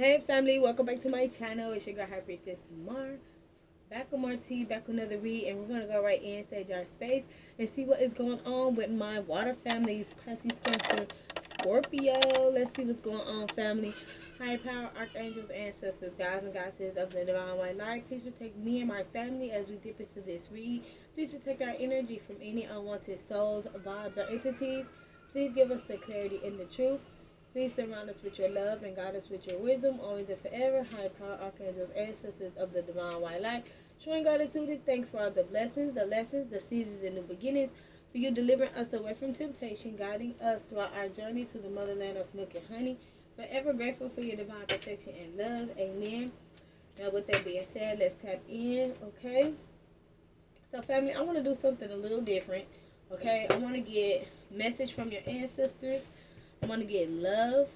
Hey family, welcome back to my channel. It's your girl High Priestess Mar. Back with more tea, back with another read, and we're gonna go right in inside our space and see what is going on with my water family's Pisces Cancer Scorpio. Let's see what's going on, family. Higher power, archangels, ancestors, guys and goddesses of the divine white light. Please protect me and my family as we dip into this read. Please protect our energy from any unwanted souls, vibes, or entities. Please give us the clarity and the truth. Please surround us with your love and guide us with your wisdom, always and forever. High power, archangels, ancestors of the divine white light. Showing gratitude and thanks for all the blessings, the lessons, the seasons, and new beginnings. For you delivering us away from temptation, guiding us throughout our journey to the motherland of milk and honey. Forever grateful for your divine protection and love. Amen. Now, with that being said, let's tap in, okay? So, family, I want to do something a little different, okay? I want to get message from your ancestors want to get love.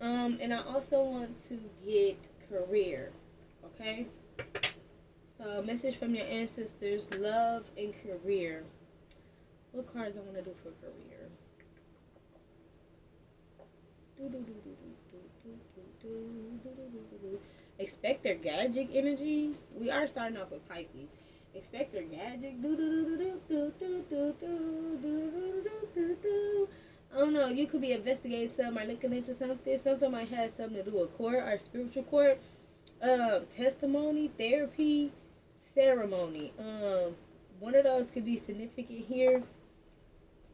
Um, and I also want to get career. Okay? So, message from your ancestors, love and career. What cards I want to do for career? Inspector Gadget energy. We are starting off with Pisces. Inspector Gadget. I don't know, you could be investigating something or looking into something. Something might have something to do with court or spiritual court. Um, testimony, therapy, ceremony. Um, one of those could be significant here.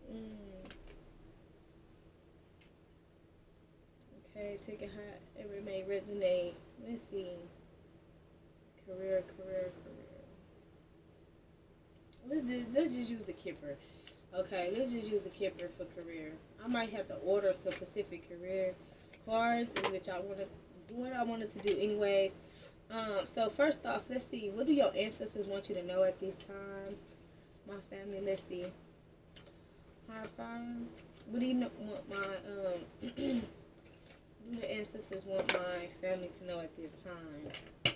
Mm. Okay, take a hot. It may resonate. Let's see. Career, career, career. Let's just, let's just use the Kipper. Okay, let's just use the Kipper for career. I might have to order some Pacific career cards, which I want wanted, what I wanted to do anyways. Um, so first off, let's see, what do your ancestors want you to know at this time? My family, let's see. High fire. What do you know, want my, um, do the ancestors want my family to know at this time?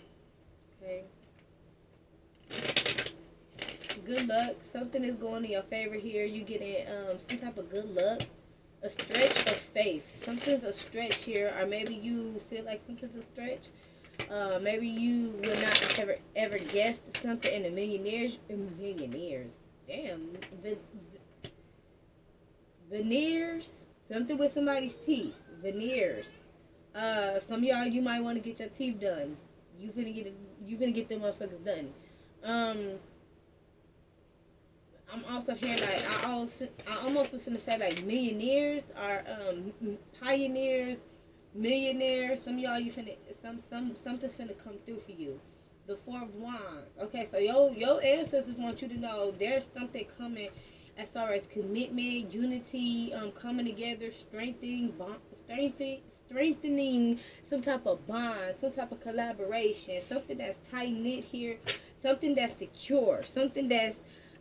Okay good luck. Something is going in your favor here. You getting um, some type of good luck. A stretch of faith. Something's a stretch here. Or maybe you feel like something's a stretch. Uh, maybe you would not ever ever guess something in the millionaires. Millionaires. Damn. veneers. Something with somebody's teeth. Veneers. Uh, some y'all you might want to get your teeth done. You finna get you finna get them motherfuckers done. Um, I'm also hearing like I always I almost was gonna say like millionaires are um pioneers, millionaires. Some y'all you finna some some something's finna come through for you. The four of wands. Okay, so your your ancestors want you to know there's something coming as far as commitment, unity, um, coming together, strengthening, bond, strengthening, strengthening some type of bond, some type of collaboration, something that's tight knit here, something that's secure, something that's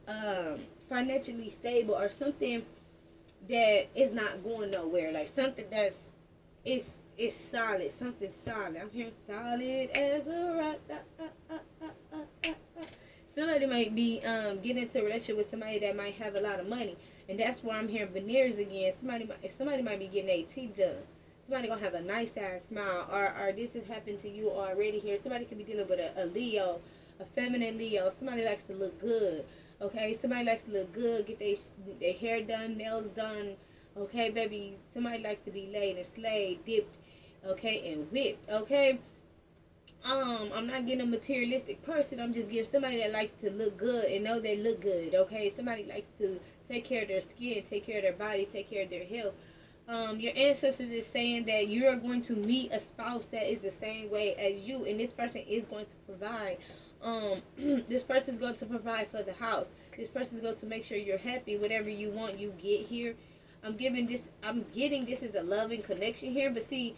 um, financially stable or something that is not going nowhere, like something that's it's it's solid, something solid. I'm hearing solid as a rock. Uh, uh, uh, somebody might be um, getting into a relationship with somebody that might have a lot of money, and that's why I'm hearing veneers again. Somebody might, somebody might be getting a teeth done. Somebody gonna have a nice ass smile, or or this has happened to you already here. Somebody could be dealing with a, a Leo, a feminine Leo. Somebody likes to look good Okay, somebody likes to look good, get their their hair done, nails done. Okay, baby, somebody likes to be laid and slayed, dipped, okay, and whipped. Okay. Um, I'm not getting a materialistic person. I'm just getting somebody that likes to look good and know they look good. Okay, somebody likes to take care of their skin, take care of their body, take care of their health. Um, your ancestors is saying that you are going to meet a spouse that is the same way as you, and this person is going to provide um, this person's going to provide for the house. This person's going to make sure you're happy. Whatever you want, you get here. I'm giving this. I'm getting this is a loving connection here. But see,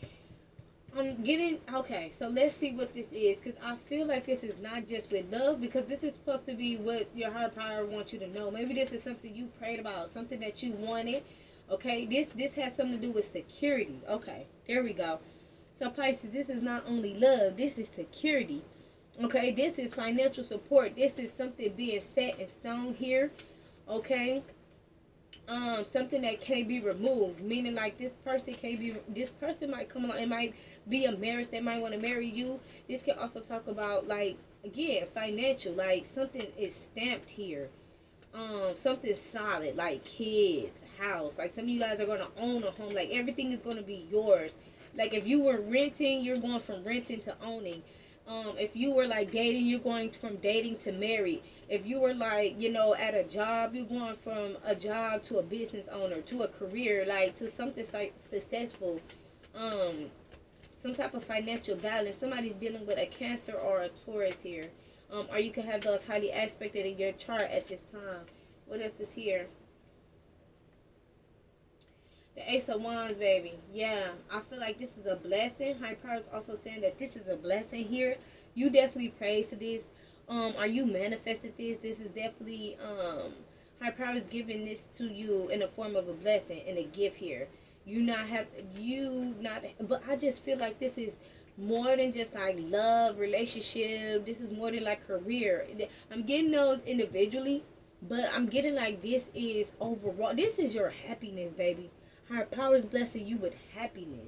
I'm getting okay. So let's see what this is, because I feel like this is not just with love, because this is supposed to be what your higher power wants you to know. Maybe this is something you prayed about, something that you wanted. Okay, this this has something to do with security. Okay, there we go. So Pisces, this is not only love. This is security. Okay, this is financial support. This is something being set in stone here. Okay. Um, something that can't be removed. Meaning like this person can't be this person might come along it might be a marriage that might want to marry you. This can also talk about like again financial, like something is stamped here, um, something solid like kids, house. Like some of you guys are gonna own a home. Like everything is gonna be yours. Like if you were renting, you're going from renting to owning. Um, if you were like dating, you're going from dating to married. If you were like, you know, at a job, you're going from a job to a business owner to a career, like to something like successful. Um, some type of financial balance. Somebody's dealing with a Cancer or a Taurus here. Um, or you can have those highly aspected in your chart at this time. What else is here? The Ace of Wands, baby. Yeah, I feel like this is a blessing. High Power is also saying that this is a blessing here. You definitely prayed for this. Um, are you manifested this? This is definitely um, High Power is giving this to you in the form of a blessing and a gift here. You not have you not, but I just feel like this is more than just like love, relationship. This is more than like career. I'm getting those individually, but I'm getting like this is overall. This is your happiness, baby. Higher powers blessing you with happiness.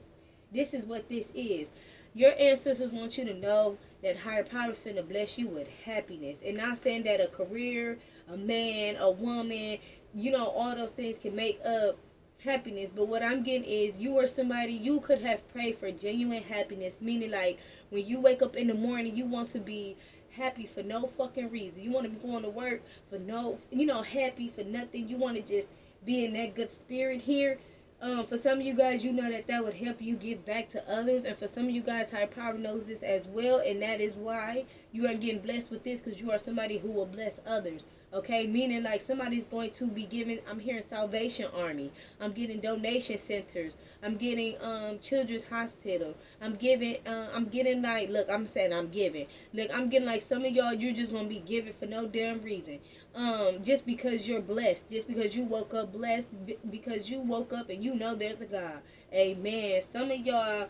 This is what this is. Your ancestors want you to know that higher powers finna bless you with happiness. And not saying that a career, a man, a woman, you know, all those things can make up happiness. But what I'm getting is you are somebody you could have prayed for genuine happiness. Meaning like when you wake up in the morning you want to be happy for no fucking reason. You want to be going to work for no you know, happy for nothing. You want to just be in that good spirit here um, for some of you guys, you know that that would help you give back to others. And for some of you guys, higher power knows this as well. And that is why you are getting blessed with this because you are somebody who will bless others. Okay, meaning like somebody's going to be giving. I'm hearing Salvation Army. I'm getting donation centers. I'm getting um Children's Hospital. I'm giving. Uh, I'm getting like. Look, I'm saying I'm giving. Look, I'm getting like some of y'all. You're just gonna be giving for no damn reason. Um, just because you're blessed. Just because you woke up blessed. Because you woke up and you know there's a God. Amen. Some of y'all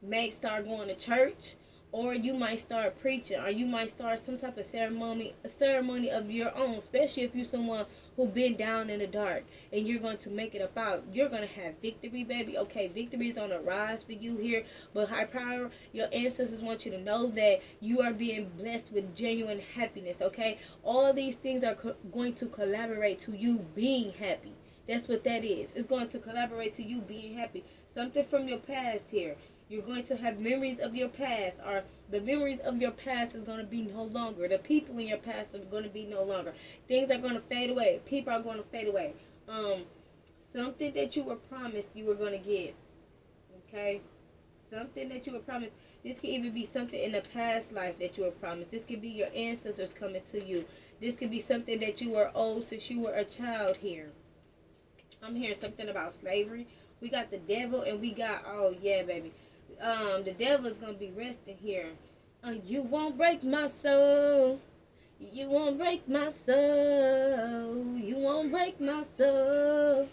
may start going to church or you might start preaching or you might start some type of ceremony a ceremony of your own especially if you're someone who been down in the dark and you're going to make it a out you're going to have victory baby. Okay victory is on the rise for you here but high power your ancestors want you to know that you are being blessed with genuine happiness okay? All these things are going to collaborate to you being happy. That's what that is. It's going to collaborate to you being happy. Something from your past here you're going to have memories of your past, or the memories of your past is going to be no longer. The people in your past are going to be no longer. Things are going to fade away. People are going to fade away. Um, something that you were promised you were going to get. Okay? Something that you were promised. This could even be something in the past life that you were promised. This could be your ancestors coming to you. This could be something that you were owed since you were a child here. I'm hearing something about slavery. We got the devil and we got, oh yeah, baby um, the devil's gonna be resting here. Uh, you won't break my soul. You won't break my soul. You won't break my soul.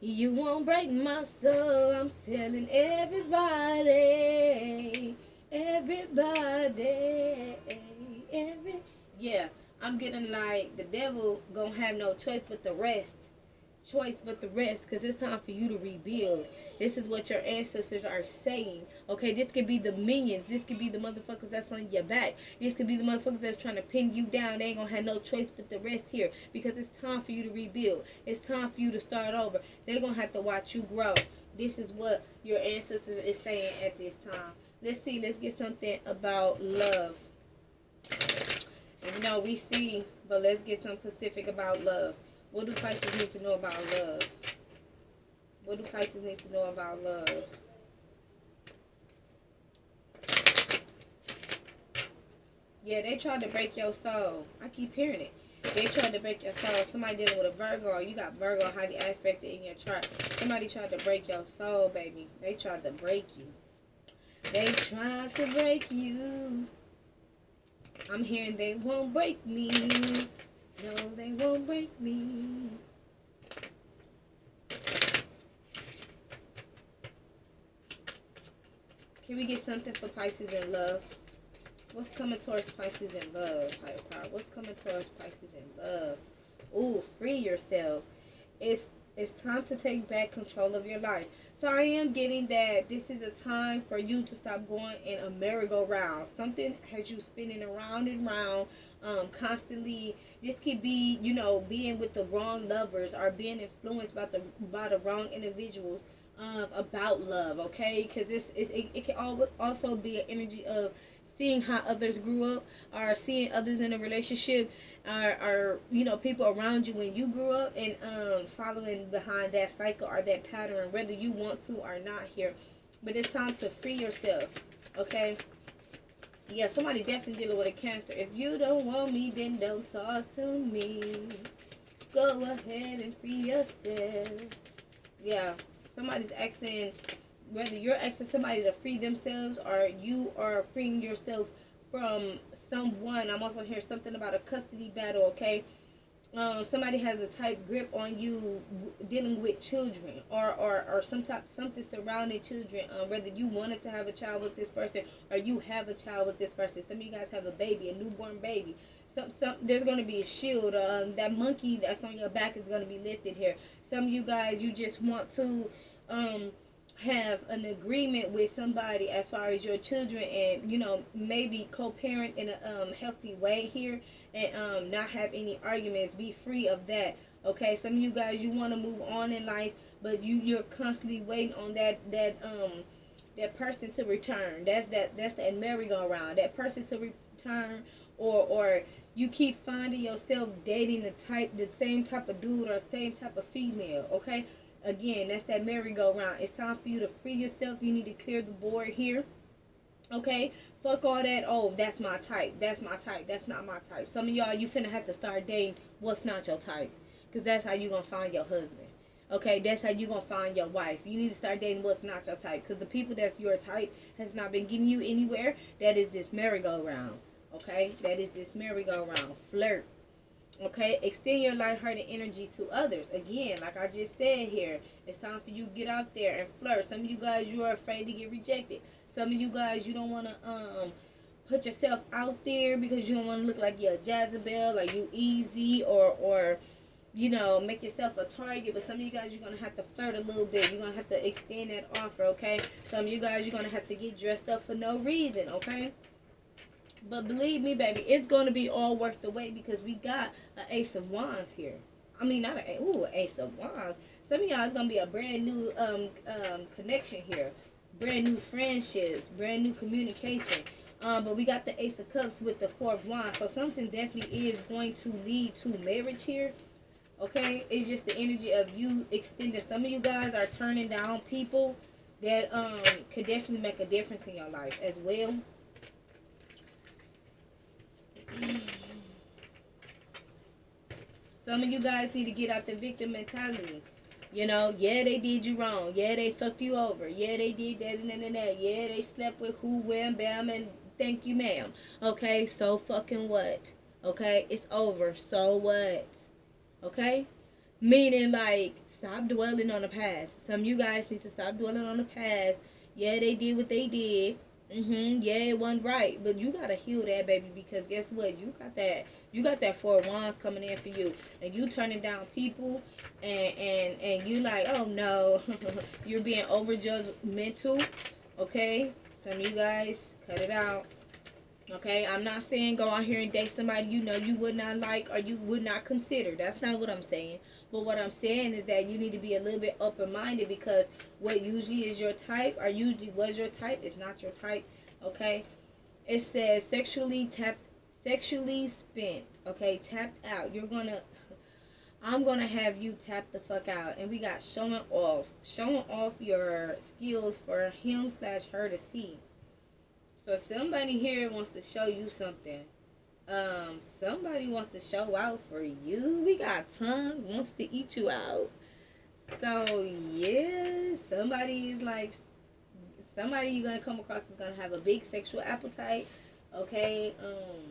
You won't break my soul. I'm telling everybody, everybody, every. Yeah, I'm getting like the devil gonna have no choice but the rest choice but the rest because it's time for you to rebuild. This is what your ancestors are saying. Okay, this could be the minions. This could be the motherfuckers that's on your back. This could be the motherfuckers that's trying to pin you down. They ain't gonna have no choice but the rest here because it's time for you to rebuild. It's time for you to start over. They're gonna have to watch you grow. This is what your ancestors is saying at this time. Let's see. Let's get something about love. You know, we see, but let's get some specific about love. What do Pisces need to know about love? What do Pisces need to know about love? Yeah, they tried to break your soul. I keep hearing it. They tried to break your soul. Somebody dealing with a Virgo, you got Virgo highly aspected in your chart. Somebody tried to break your soul, baby. They tried to break you. They tried to break you. I'm hearing they won't break me. No, they won't break me. Can we get something for Pisces in love? What's coming towards Pisces in love, higher power? What's coming towards Pisces in love? Ooh, free yourself. It's it's time to take back control of your life. So I am getting that this is a time for you to stop going in a merry-go-round. Something has you spinning around and around um, constantly. This could be, you know, being with the wrong lovers or being influenced by the by the wrong individuals um, about love. Okay, because this is it, it can also be an energy of seeing how others grew up or seeing others in a relationship or, or you know people around you when you grew up and um, following behind that cycle or that pattern whether you want to or not here. But it's time to free yourself okay? Yeah somebody definitely dealing with a cancer. If you don't want me then don't talk to me. Go ahead and free yourself. Yeah somebody's asking whether you're asking somebody to free themselves or you are freeing yourself from someone. I'm also hearing something about a custody battle, okay? Um, somebody has a tight grip on you dealing with children or, or, or some type, something surrounding children, um, whether you wanted to have a child with this person or you have a child with this person. Some of you guys have a baby, a newborn baby. Some, some, there's going to be a shield. Um, that monkey that's on your back is going to be lifted here. Some of you guys, you just want to um, have an agreement with somebody as far as your children and you know maybe co-parent in a um, healthy way here and um, not have any arguments be free of that okay? Some of you guys you want to move on in life but you you're constantly waiting on that that um that person to return. That's that that's that merry-go-round. That person to return or or you keep finding yourself dating the type the same type of dude or same type of female okay Again, that's that merry-go-round. It's time for you to free yourself. You need to clear the board here. Okay? Fuck all that. Oh, that's my type. That's my type. That's not my type. Some of y'all, you finna have to start dating what's not your type. Because that's how you going to find your husband. Okay? That's how you're going to find your wife. You need to start dating what's not your type. Because the people that's your type has not been getting you anywhere. That is this merry-go-round. Okay? That is this merry-go-round. Flirt. Okay, extend your light-hearted energy to others. Again, like I just said here, it's time for you to get out there and flirt. Some of you guys, you are afraid to get rejected. Some of you guys, you don't want to um put yourself out there because you don't want to look like you're a Jezebel or you easy or or you know make yourself a target. But some of you guys, you're gonna have to flirt a little bit. You're gonna have to extend that offer. Okay, some of you guys, you're gonna have to get dressed up for no reason. Okay. But believe me, baby, it's going to be all worth the wait because we got an Ace of Wands here. I mean, not an ooh, Ace of Wands. Some of y'all is going to be a brand new um, um, connection here. Brand new friendships, brand new communication. Um, but we got the Ace of Cups with the Four of Wands. So something definitely is going to lead to marriage here. Okay? It's just the energy of you extending. Some of you guys are turning down people that um, could definitely make a difference in your life as well. Some of you guys need to get out the victim mentality. You know, yeah, they did you wrong. Yeah, they fucked you over. Yeah, they did that and that and that. Yeah, they slept with who, when, bam, and thank you, ma'am. Okay, so fucking what? Okay, it's over. So what? Okay? Meaning, like, stop dwelling on the past. Some of you guys need to stop dwelling on the past. Yeah, they did what they did. Mm-hmm. Yeah, it wasn't right, but you gotta heal that, baby, because guess what? You got that. You got that four wands coming in for you, and you turning down people, and and and you like, oh no, you're being over judgmental. Okay, some of you guys cut it out. Okay, I'm not saying go out here and date somebody you know you would not like or you would not consider. That's not what I'm saying. But what I'm saying is that you need to be a little bit open-minded because what usually is your type or usually was your type is not your type. Okay, it says sexually tapped, sexually spent. Okay, tapped out. You're gonna. I'm gonna have you tap the fuck out, and we got showing off, showing off your skills for him slash her to see. So somebody here wants to show you something um, somebody wants to show out for you. We got tongue wants to eat you out. So yeah, somebody is like somebody you're gonna come across is gonna have a big sexual appetite. Okay, um,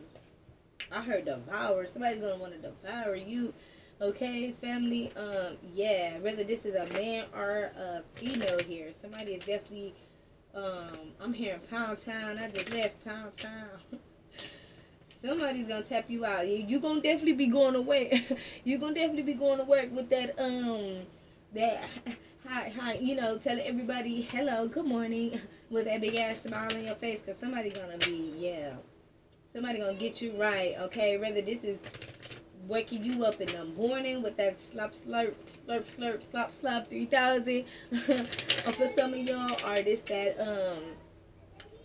I heard devour. Somebody's gonna want to devour you. Okay, family. Um, yeah, whether this is a man or a female here, somebody is definitely. Um, I'm here in Pound Town. I just left Pound Town. somebody's gonna tap you out. You're gonna definitely be going to work. You're gonna definitely be going to work with that um that hi, hi, you know, telling everybody hello, good morning, with that big ass smile on your face, cause somebody gonna be, yeah, somebody gonna get you right, okay? Whether this is waking you up in the morning with that slop slurp slurp slurp slop slop 3000 or for some of y'all this that um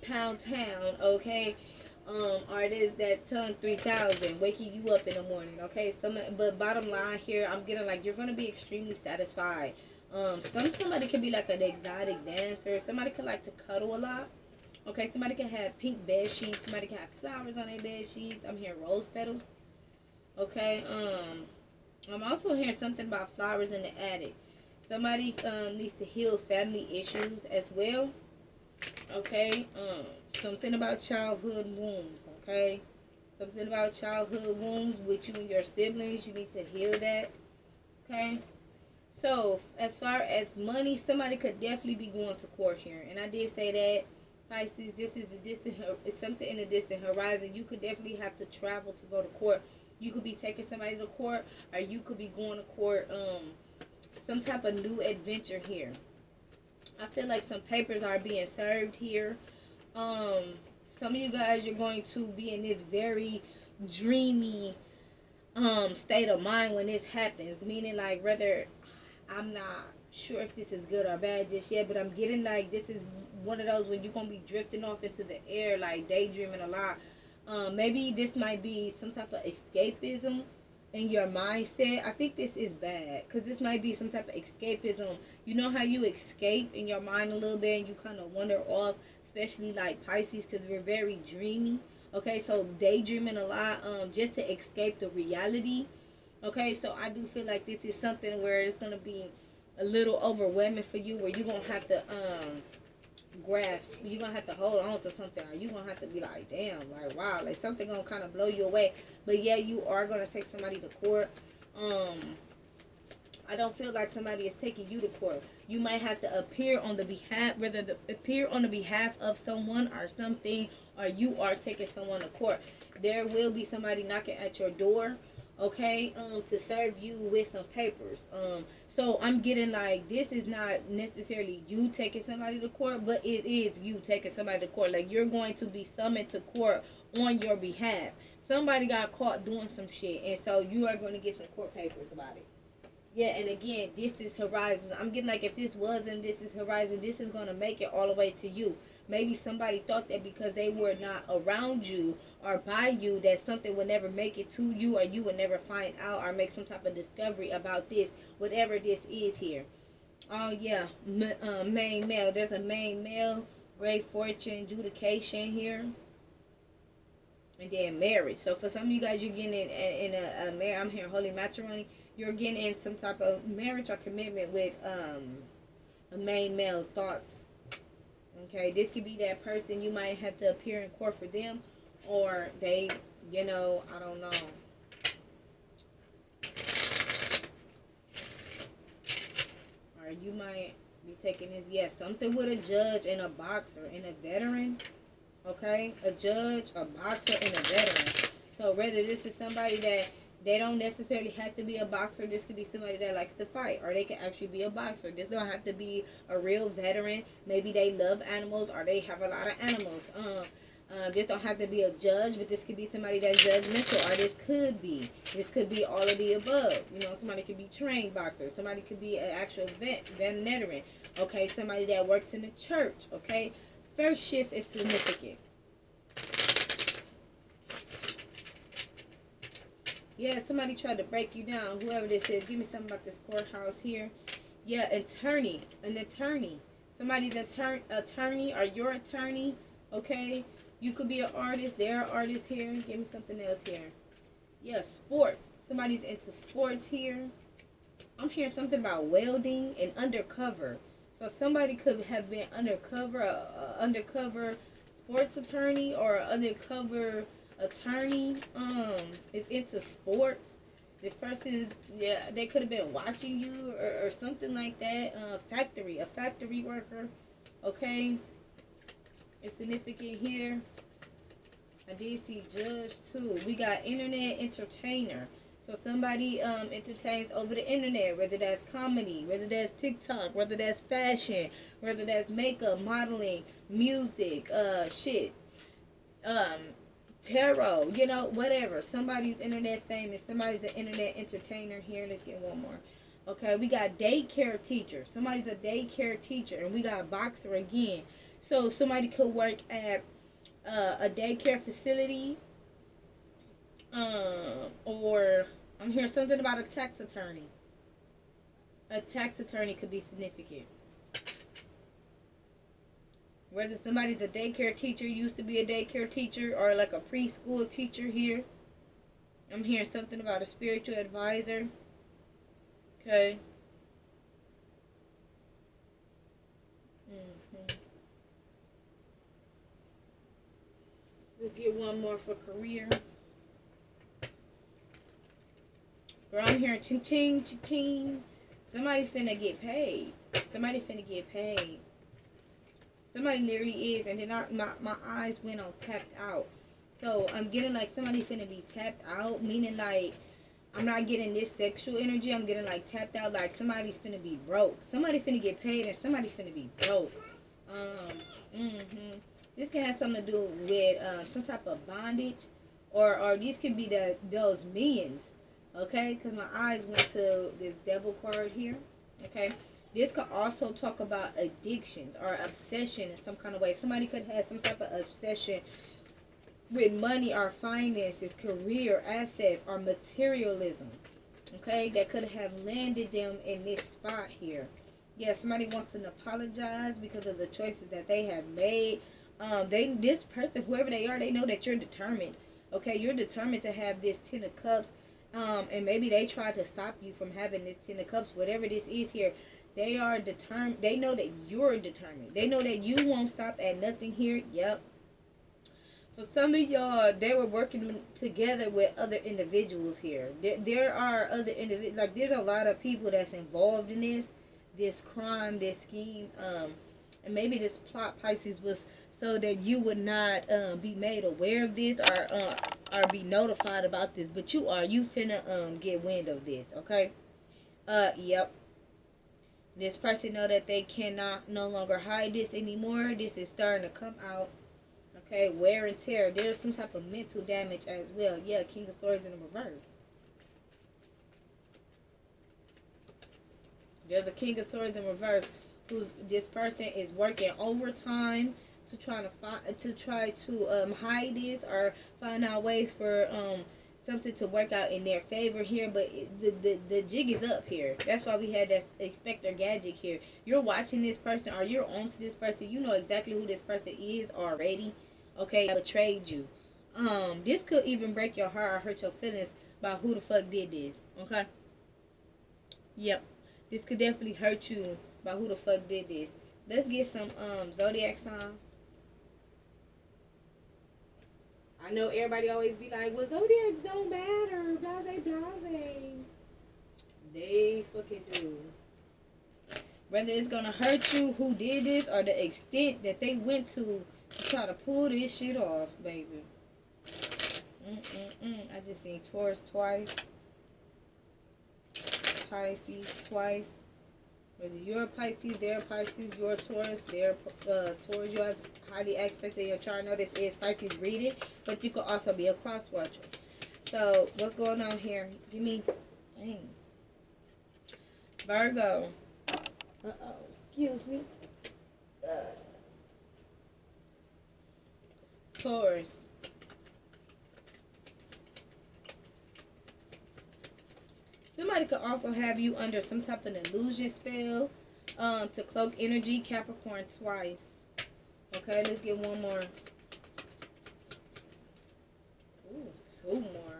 pound town okay um is that ton 3000 waking you up in the morning okay? Some but bottom line here i'm getting like you're gonna be extremely satisfied. Um some somebody could be like an exotic dancer somebody could like to cuddle a lot okay? Somebody can have pink bed sheets somebody can have flowers on their bed sheets. I'm hearing rose petals Okay, um, I'm also hearing something about flowers in the attic. Somebody um, needs to heal family issues as well. Okay, um, something about childhood wounds. Okay, something about childhood wounds with you and your siblings. You need to heal that. Okay. So, as far as money, somebody could definitely be going to court here. And I did say that, Pisces, this is the distant, it's something in the distant horizon. You could definitely have to travel to go to court you could be taking somebody to court, or you could be going to court. Um, some type of new adventure here. I feel like some papers are being served here. Um, some of you guys are going to be in this very dreamy um state of mind when this happens. Meaning like whether I'm not sure if this is good or bad just yet, but I'm getting like this is one of those when you're gonna be drifting off into the air, like daydreaming a lot um, maybe this might be some type of escapism in your mindset. I think this is bad because this might be some type of escapism. You know how you escape in your mind a little bit and you kind of wander off, especially like Pisces because we're very dreamy. Okay, so daydreaming a lot um, just to escape the reality. Okay, so I do feel like this is something where it's going to be a little overwhelming for you where you're going to have to um, grasp. You're gonna have to hold on to something, or you're gonna have to be like, damn, like wow, like something gonna kind of blow you away. But yeah, you are gonna take somebody to court. Um, I don't feel like somebody is taking you to court. You might have to appear on the behalf, whether the, appear on the behalf of someone or something, or you are taking someone to court. There will be somebody knocking at your door, okay, um, to serve you with some papers. Um, so I'm getting like this is not necessarily you taking somebody to court, but it is you taking somebody to court. Like you're going to be summoned to court on your behalf. Somebody got caught doing some shit, and so you are going to get some court papers about it. Yeah, and again, this is Horizon. I'm getting like if this wasn't this is Horizon, this is going to make it all the way to you. Maybe somebody thought that because they were not around you or by you that something would never make it to you or you would never find out or make some type of discovery about this, whatever this is here. Oh, yeah, M uh, main male. There's a main male, great fortune, adjudication here. And then marriage. So for some of you guys, you're getting in, in a, a marriage. I'm hearing holy matrimony. You're getting in some type of marriage or commitment with um, a main male thoughts Okay, this could be that person you might have to appear in court for them, or they, you know, I don't know. Or you might be taking this, yes, something with a judge and a boxer and a veteran. Okay, a judge, a boxer, and a veteran. So whether this is somebody that they don't necessarily have to be a boxer. This could be somebody that likes to fight, or they can actually be a boxer. This don't have to be a real veteran. Maybe they love animals, or they have a lot of animals. Um, uh, this don't have to be a judge, but this could be somebody that's judgmental, or this could be. This could be all of the above. You know, somebody could be trained boxer. Somebody could be an actual vet, veterinarian. Okay, somebody that works in the church. Okay, first shift is significant. Yeah, somebody tried to break you down. Whoever this is, give me something about this courthouse here. Yeah, attorney, an attorney. Somebody's attorney, attorney or your attorney. Okay, you could be an artist. There are artists here. Give me something else here. Yeah, sports. Somebody's into sports here. I'm hearing something about welding and undercover. So somebody could have been undercover, uh, undercover sports attorney or undercover attorney um is into sports. This person is yeah they could have been watching you or, or something like that. Uh, factory a factory worker okay? It's significant here. I did see judge too. We got internet entertainer. So somebody um, entertains over the internet, whether that's comedy, whether that's TikTok, whether that's fashion, whether that's makeup, modeling, music, uh, shit, um, tarot, you know, whatever. Somebody's internet famous, somebody's an internet entertainer. Here, let's get one more. Okay, we got daycare teacher. Somebody's a daycare teacher, and we got a boxer again. So somebody could work at uh, a daycare facility, um, or I'm hearing something about a tax attorney. A tax attorney could be significant. Whether somebody's a daycare teacher, used to be a daycare teacher, or like a preschool teacher here. I'm hearing something about a spiritual advisor. Okay. Mm-hmm. Let's get one more for career. Girl, I'm hearing ching ching ching ching. Somebody finna get paid. Somebody finna get paid. Somebody literally is, and then I, my my eyes went on tapped out. So I'm getting like somebody finna be tapped out, meaning like I'm not getting this sexual energy. I'm getting like tapped out, like somebody's finna be broke. Somebody finna get paid, and somebody finna be broke. Um, mm-hmm. This can have something to do with uh, some type of bondage, or or these could be the those millions. Okay, because my eyes went to this devil card here. Okay, this could also talk about addictions or obsession in some kind of way. Somebody could have some type of obsession with money or finances, career, assets, or materialism. Okay, that could have landed them in this spot here. Yeah, somebody wants to apologize because of the choices that they have made. Um, they this person, whoever they are, they know that you're determined. Okay, you're determined to have this ten of cups. Um, and maybe they try to stop you from having this ten of cups, whatever this is here. They are determined. They know that you're determined. They know that you won't stop at nothing here. Yep, for some of y'all, they were working together with other individuals here. There, there are other individuals, like there's a lot of people that's involved in this, this crime, this scheme, um, and maybe this plot Pisces was so that you would not uh, be made aware of this or uh, or be notified about this. But you are, you finna um get wind of this, okay? Uh, yep. This person know that they cannot no longer hide this anymore. This is starting to come out. Okay, wear and tear. There's some type of mental damage as well. Yeah, King of Swords in the reverse. There's a King of Swords in reverse who this person is working overtime to try to find to try to um, hide this or find out ways for um, something to work out in their favor here. But the, the the jig is up here. That's why we had that Inspector Gadget here. You're watching this person or you're on to this person. You know exactly who this person is already okay, I betrayed you. Um, this could even break your heart or hurt your feelings about who the fuck did this, okay? Yep, this could definitely hurt you about who the fuck did this. Let's get some um zodiac signs. I know everybody always be like, well, zodiacs don't matter, blase, blase. They fucking do. Whether it's gonna hurt you, who did this, or the extent that they went to try to pull this shit off, baby. Mm-mm-mm. I just seen Taurus twice. Pisces twice. Whether you're a Pisces, they're a Pisces, you're Taurus, they're uh, Taurus, you have highly aspected in your chart. Know this is Pisces reading, but you could also be a cross watcher. So, what's going on here? Give me, dang. Virgo. Uh-oh, excuse me. Uh. Taurus. Somebody could also have you under some type of illusion spell um, to cloak energy. Capricorn twice. Okay, let's get one more. Ooh, two more.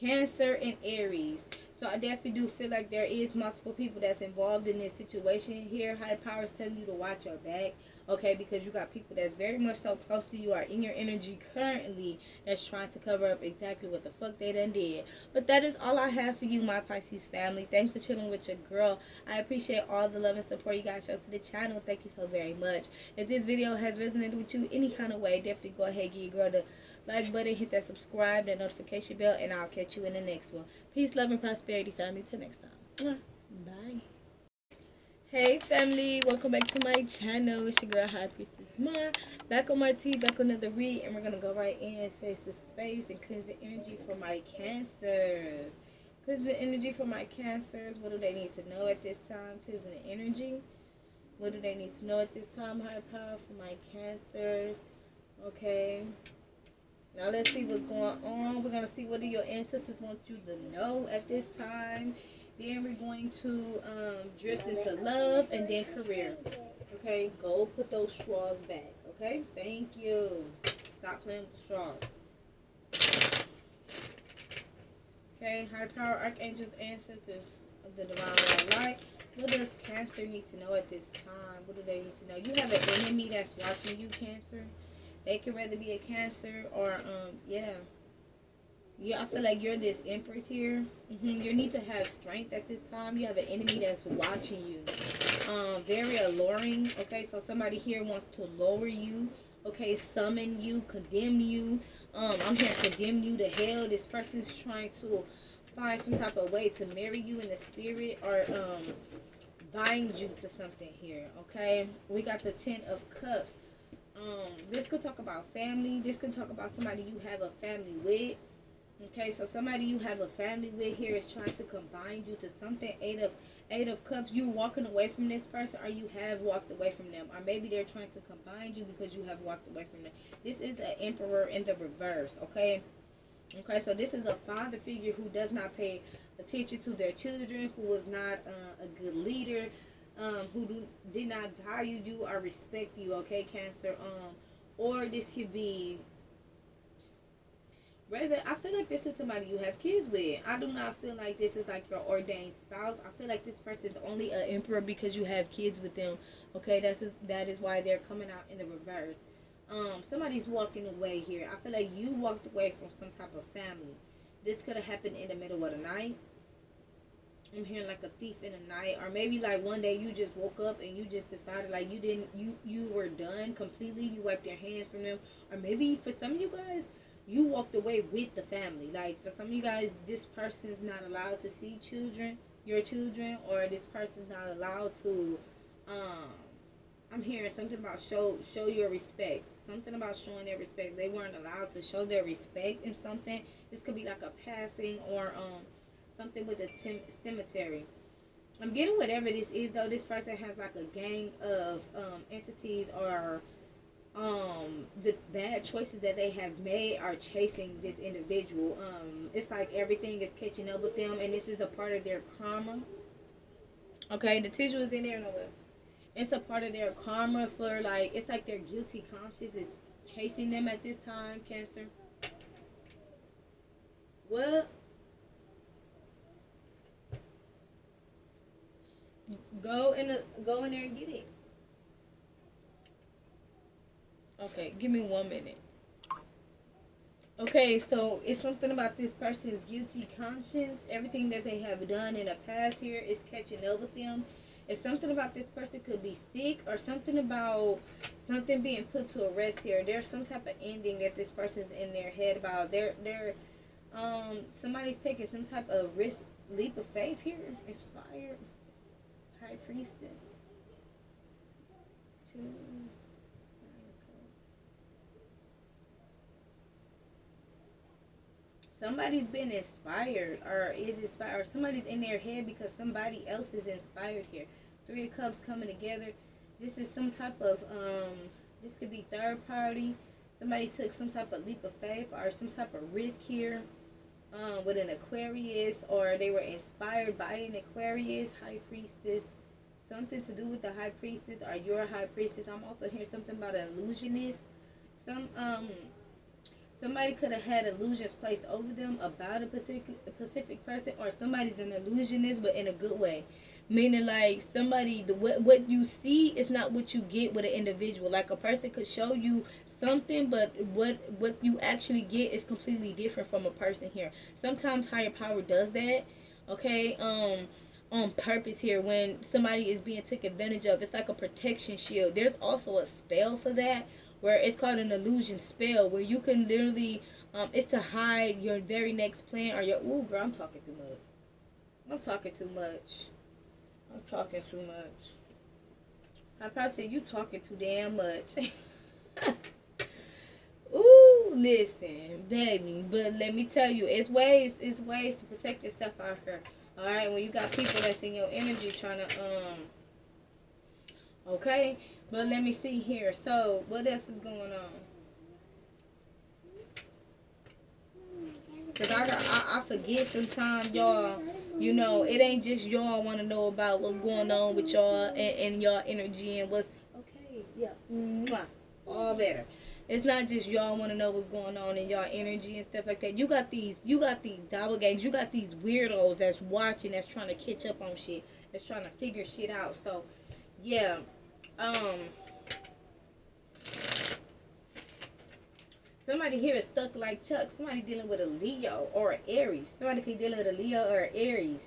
Cancer and Aries. So I definitely do feel like there is multiple people that's involved in this situation here. High powers telling you to watch your back okay because you got people that's very much so close to you are in your energy currently that's trying to cover up exactly what the fuck they done did but that is all i have for you my pisces family thanks for chilling with your girl i appreciate all the love and support you guys show to the channel thank you so very much if this video has resonated with you any kind of way definitely go ahead give your girl the like button, hit that subscribe, that notification bell, and I'll catch you in the next one. Peace, love, and prosperity, family. Till next time. Bye. Hey family, welcome back to my channel. It's your girl Priestess Mar. Back on my tea, back on another read, and we're gonna go right in say the space and cleanse the energy for my cancers. Cleanse the energy for my cancers. What do they need to know at this time? Cleanse the energy. What do they need to know at this time? High power for my cancers. Okay. Now let's see what's going on. We're gonna see what do your ancestors want you to know at this time then we're going to um, drift into love and then career. Okay, go put those straws back. Okay, thank you. Stop playing with the straws. Okay, high power archangels, ancestors of the divine light. What does Cancer need to know at this time? What do they need to know? You have an enemy that's watching you, Cancer. They could rather be a Cancer or, um, yeah yeah, I feel like you're this empress here. Mm-hmm. You need to have strength at this time. You have an enemy that's watching you. Um, very alluring. Okay, so somebody here wants to lower you. Okay, summon you, condemn you. Um, I'm here to condemn you to hell. This person's trying to find some type of way to marry you in the spirit or um, bind you to something here. Okay, we got the Ten of Cups. Um, this could talk about family. This could talk about somebody you have a family with. Okay, so somebody you have a family with here is trying to combine you to something. Eight of Eight of Cups, you walking away from this person or you have walked away from them. Or maybe they're trying to combine you because you have walked away from them. This is an Emperor in the reverse, okay? Okay, so this is a father figure who does not pay attention to their children, who was not uh, a good leader, um, who do, did not value you or respect you, okay, Cancer? Um, or this could be Rather, I feel like this is somebody you have kids with. I do not feel like this is like your ordained spouse. I feel like this person is only an emperor because you have kids with them. Okay, that's that is why they're coming out in the reverse. Um, somebody's walking away here. I feel like you walked away from some type of family. This could have happened in the middle of the night. I'm hearing like a thief in the night, or maybe like one day you just woke up and you just decided like you didn't you you were done completely. You wiped your hands from them, or maybe for some of you guys you walked away with the family. Like for some of you guys, this person is not allowed to see children, your children, or this person's not allowed to. Um, I'm hearing something about show show your respect. Something about showing their respect. They weren't allowed to show their respect in something. This could be like a passing or um something with a cemetery. I'm getting whatever this is though. This person has like a gang of um, entities or um the bad choices that they have made are chasing this individual. Um it's like everything is catching up with them and this is a part of their karma. Okay the tissue is in there no it's a part of their karma for like it's like their guilty conscience is chasing them at this time cancer. What? Go in the go in there and get it Okay, give me one minute. Okay, so it's something about this person's guilty conscience. Everything that they have done in the past here is catching up with them. It's something about this person could be sick or something about something being put to a rest here. There's some type of ending that this person's in their head about. They're they're um somebody's taking some type of risk leap of faith here. Inspired. High priestess. Two. Somebody's been inspired or is inspired or somebody's in their head because somebody else is inspired here. Three of cups coming together. This is some type of um this could be third party. Somebody took some type of leap of faith or some type of risk here um, with an aquarius or they were inspired by an aquarius high priestess. Something to do with the high priestess or your high priestess. I'm also hearing something about an illusionist. Some um somebody could have had illusions placed over them about a specific, a specific person or somebody's an illusionist but in a good way. Meaning like somebody the what, what you see is not what you get with an individual. Like a person could show you something but what what you actually get is completely different from a person here. Sometimes higher power does that okay? Um on purpose here when somebody is being taken advantage of. It's like a protection shield. There's also a spell for that where it's called an illusion spell, where you can literally, um, it's to hide your very next plan or your. Ooh, girl, I'm talking too much. I'm talking too much. I'm talking too much. I probably said you talking too damn much. Ooh, listen, baby. But let me tell you, it's ways, it's ways to protect yourself out here. All right, when you got people that's in your energy trying to um. Okay, but let me see here. So, what else is going on? Cause I, I, I forget sometimes y'all, you know, it ain't just y'all want to know about what's going on with y'all and, and y'all energy and what's okay. Yeah, mwah, all better. It's not just y'all want to know what's going on in y'all energy and stuff like that. You got these, you got these double gangs. You got these weirdos that's watching, that's trying to catch up on shit, that's trying to figure shit out. So, yeah, um. Somebody here is stuck like Chuck. Somebody dealing with a Leo or an Aries. Somebody could deal with a Leo or an Aries.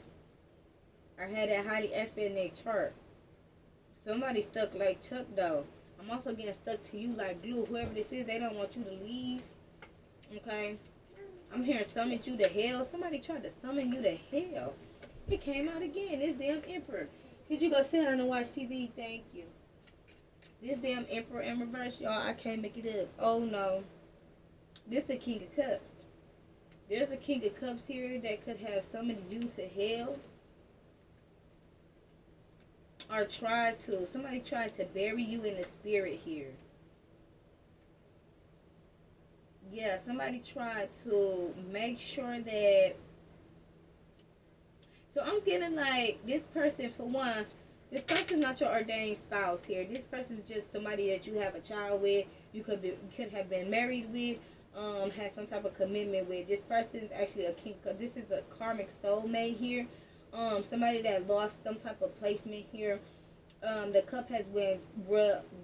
I had that highly F in their chart. Somebody stuck like Chuck though. I'm also getting stuck to you like glue. Whoever this is, they don't want you to leave. Okay? I'm hearing summon you to hell. Somebody tried to summon you to hell. It came out again. This damn emperor. Did you go sit down and watch TV? Thank you. This damn emperor in reverse, y'all. I can't make it up. Oh no. This is the King of Cups. There's a King of Cups here that could have summoned you to hell. Or tried to. Somebody tried to bury you in the spirit here. Yeah, somebody tried to make sure that. So I'm getting like this person, for one, this person's not your ordained spouse here. This person's just somebody that you have a child with. You could be, could have been married with um, has some type of commitment with. This person is actually a king. This is a karmic soulmate here. Um, somebody that lost some type of placement here. Um, the cup has been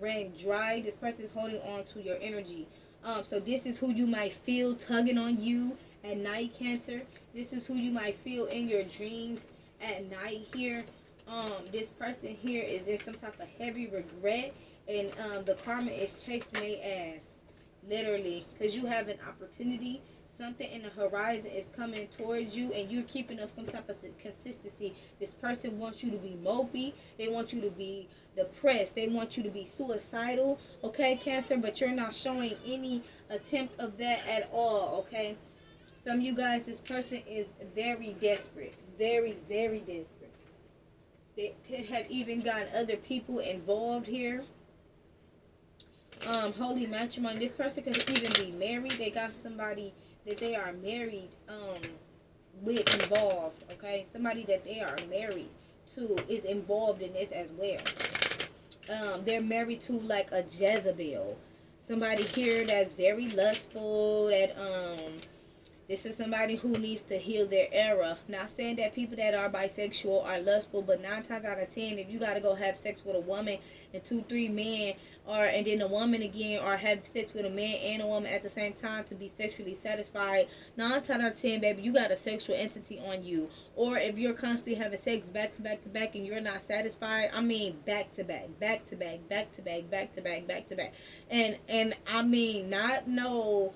ran dry. This person's holding on to your energy. Um, so this is who you might feel tugging on you at night, Cancer. This is who you might feel in your dreams at night here. Um, this person here is in some type of heavy regret, and um, the karma is chasing their ass literally because you have an opportunity. Something in the horizon is coming towards you and you're keeping up some type of consistency. This person wants you to be mopey. They want you to be depressed. They want you to be suicidal okay cancer? But you're not showing any attempt of that at all okay? Some of you guys this person is very desperate. Very very desperate they could have even gotten other people involved here um, holy matrimony. This person could even be married. They got somebody that they are married um, with involved. Okay, somebody that they are married to is involved in this as well. Um, they're married to like a Jezebel. Somebody here that's very lustful. That um this is somebody who needs to heal their error. Not saying that people that are bisexual are lustful, but nine times out of ten, if you gotta go have sex with a woman and two, three men, or and then a woman again, or have sex with a man and a woman at the same time to be sexually satisfied, nine times out of ten, baby, you got a sexual entity on you. Or if you're constantly having sex back to back to back and you're not satisfied, I mean back to back, back to back, back to back, back to back, back to back, and and I mean not no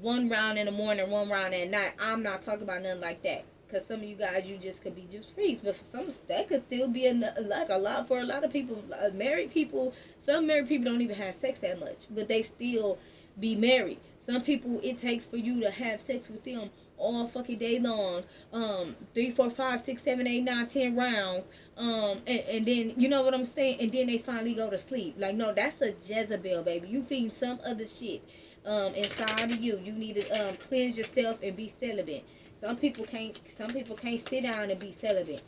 one round in the morning, one round at night. I'm not talking about nothing like that. Because some of you guys, you just could be just freaks. But for some, that could still be a, like a lot for a lot of people. Married people, some married people don't even have sex that much. But they still be married. Some people, it takes for you to have sex with them all fucking day long. Um, three, four, five, six, seven, eight, nine, ten rounds. Um, and, and then you know what I'm saying. And then they finally go to sleep. Like no, that's a Jezebel, baby. You feeding some other shit um, inside of you. You need to um, cleanse yourself and be celibate. Some people can't. Some people can't sit down and be celibate.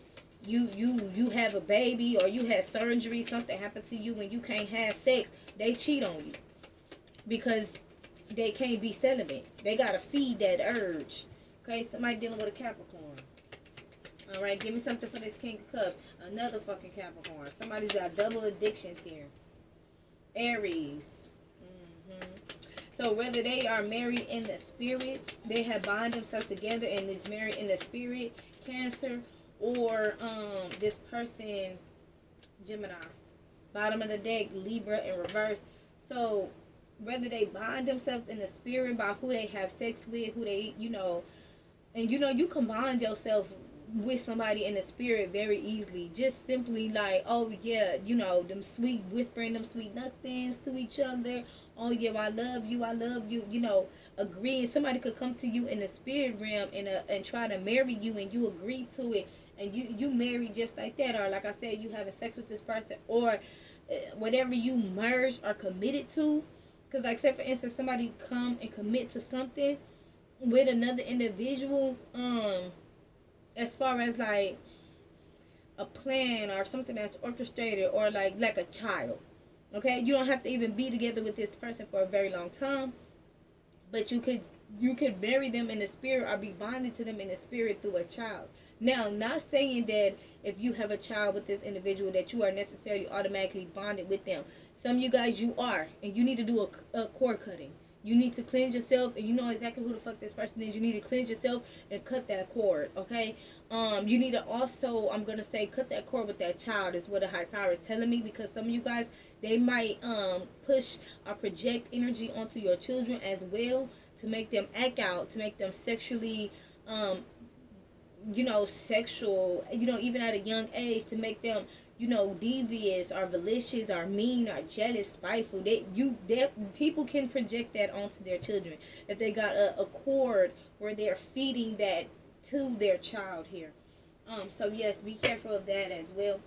You you you have a baby or you had surgery. Something happened to you and you can't have sex. They cheat on you because they can't be celibate. They gotta feed that urge. Okay, somebody dealing with a Capricorn. All right, give me something for this King of Cups. Another fucking Capricorn. Somebody's got double addictions here. Aries. So whether they are married in the spirit, they have bonded themselves together and is married in the spirit, Cancer, or um this person, Gemini. Bottom of the deck, Libra in reverse. So whether they bind themselves in the spirit by who they have sex with, who they, you know, and you know, you bond yourself with somebody in the spirit very easily. Just simply like, oh yeah, you know, them sweet whispering them sweet nothings to each other. Oh yeah, I love you, I love you, you know, agreeing. Somebody could come to you in the spirit realm and uh, and try to marry you and you agree to it and you you marry just like that or like I said, you having sex with this person or uh, whatever you merge or committed to because, like, say for instance, somebody come and commit to something with another individual, um, as far as like a plan or something that's orchestrated or like like a child. Okay, you don't have to even be together with this person for a very long time, but you could you could marry them in the spirit or be bonded to them in the spirit through a child. Now, not saying that if you have a child with this individual that you are necessarily automatically bonded with them. Some of you guys, you are, and you need to do a, a cord cutting. You need to cleanse yourself, and you know exactly who the fuck this person is. You need to cleanse yourself and cut that cord, okay? Um, you need to also, I'm gonna say, cut that cord with that child. Is what a high power is telling me because some of you guys, they might um push or project energy onto your children as well to make them act out, to make them sexually um you know, sexual, you know, even at a young age to make them you know, devious or malicious or mean or jealous, spiteful. They you that people can project that onto their children if they got a, a cord where they're feeding that to their child here. Um, so yes, be careful of that as well.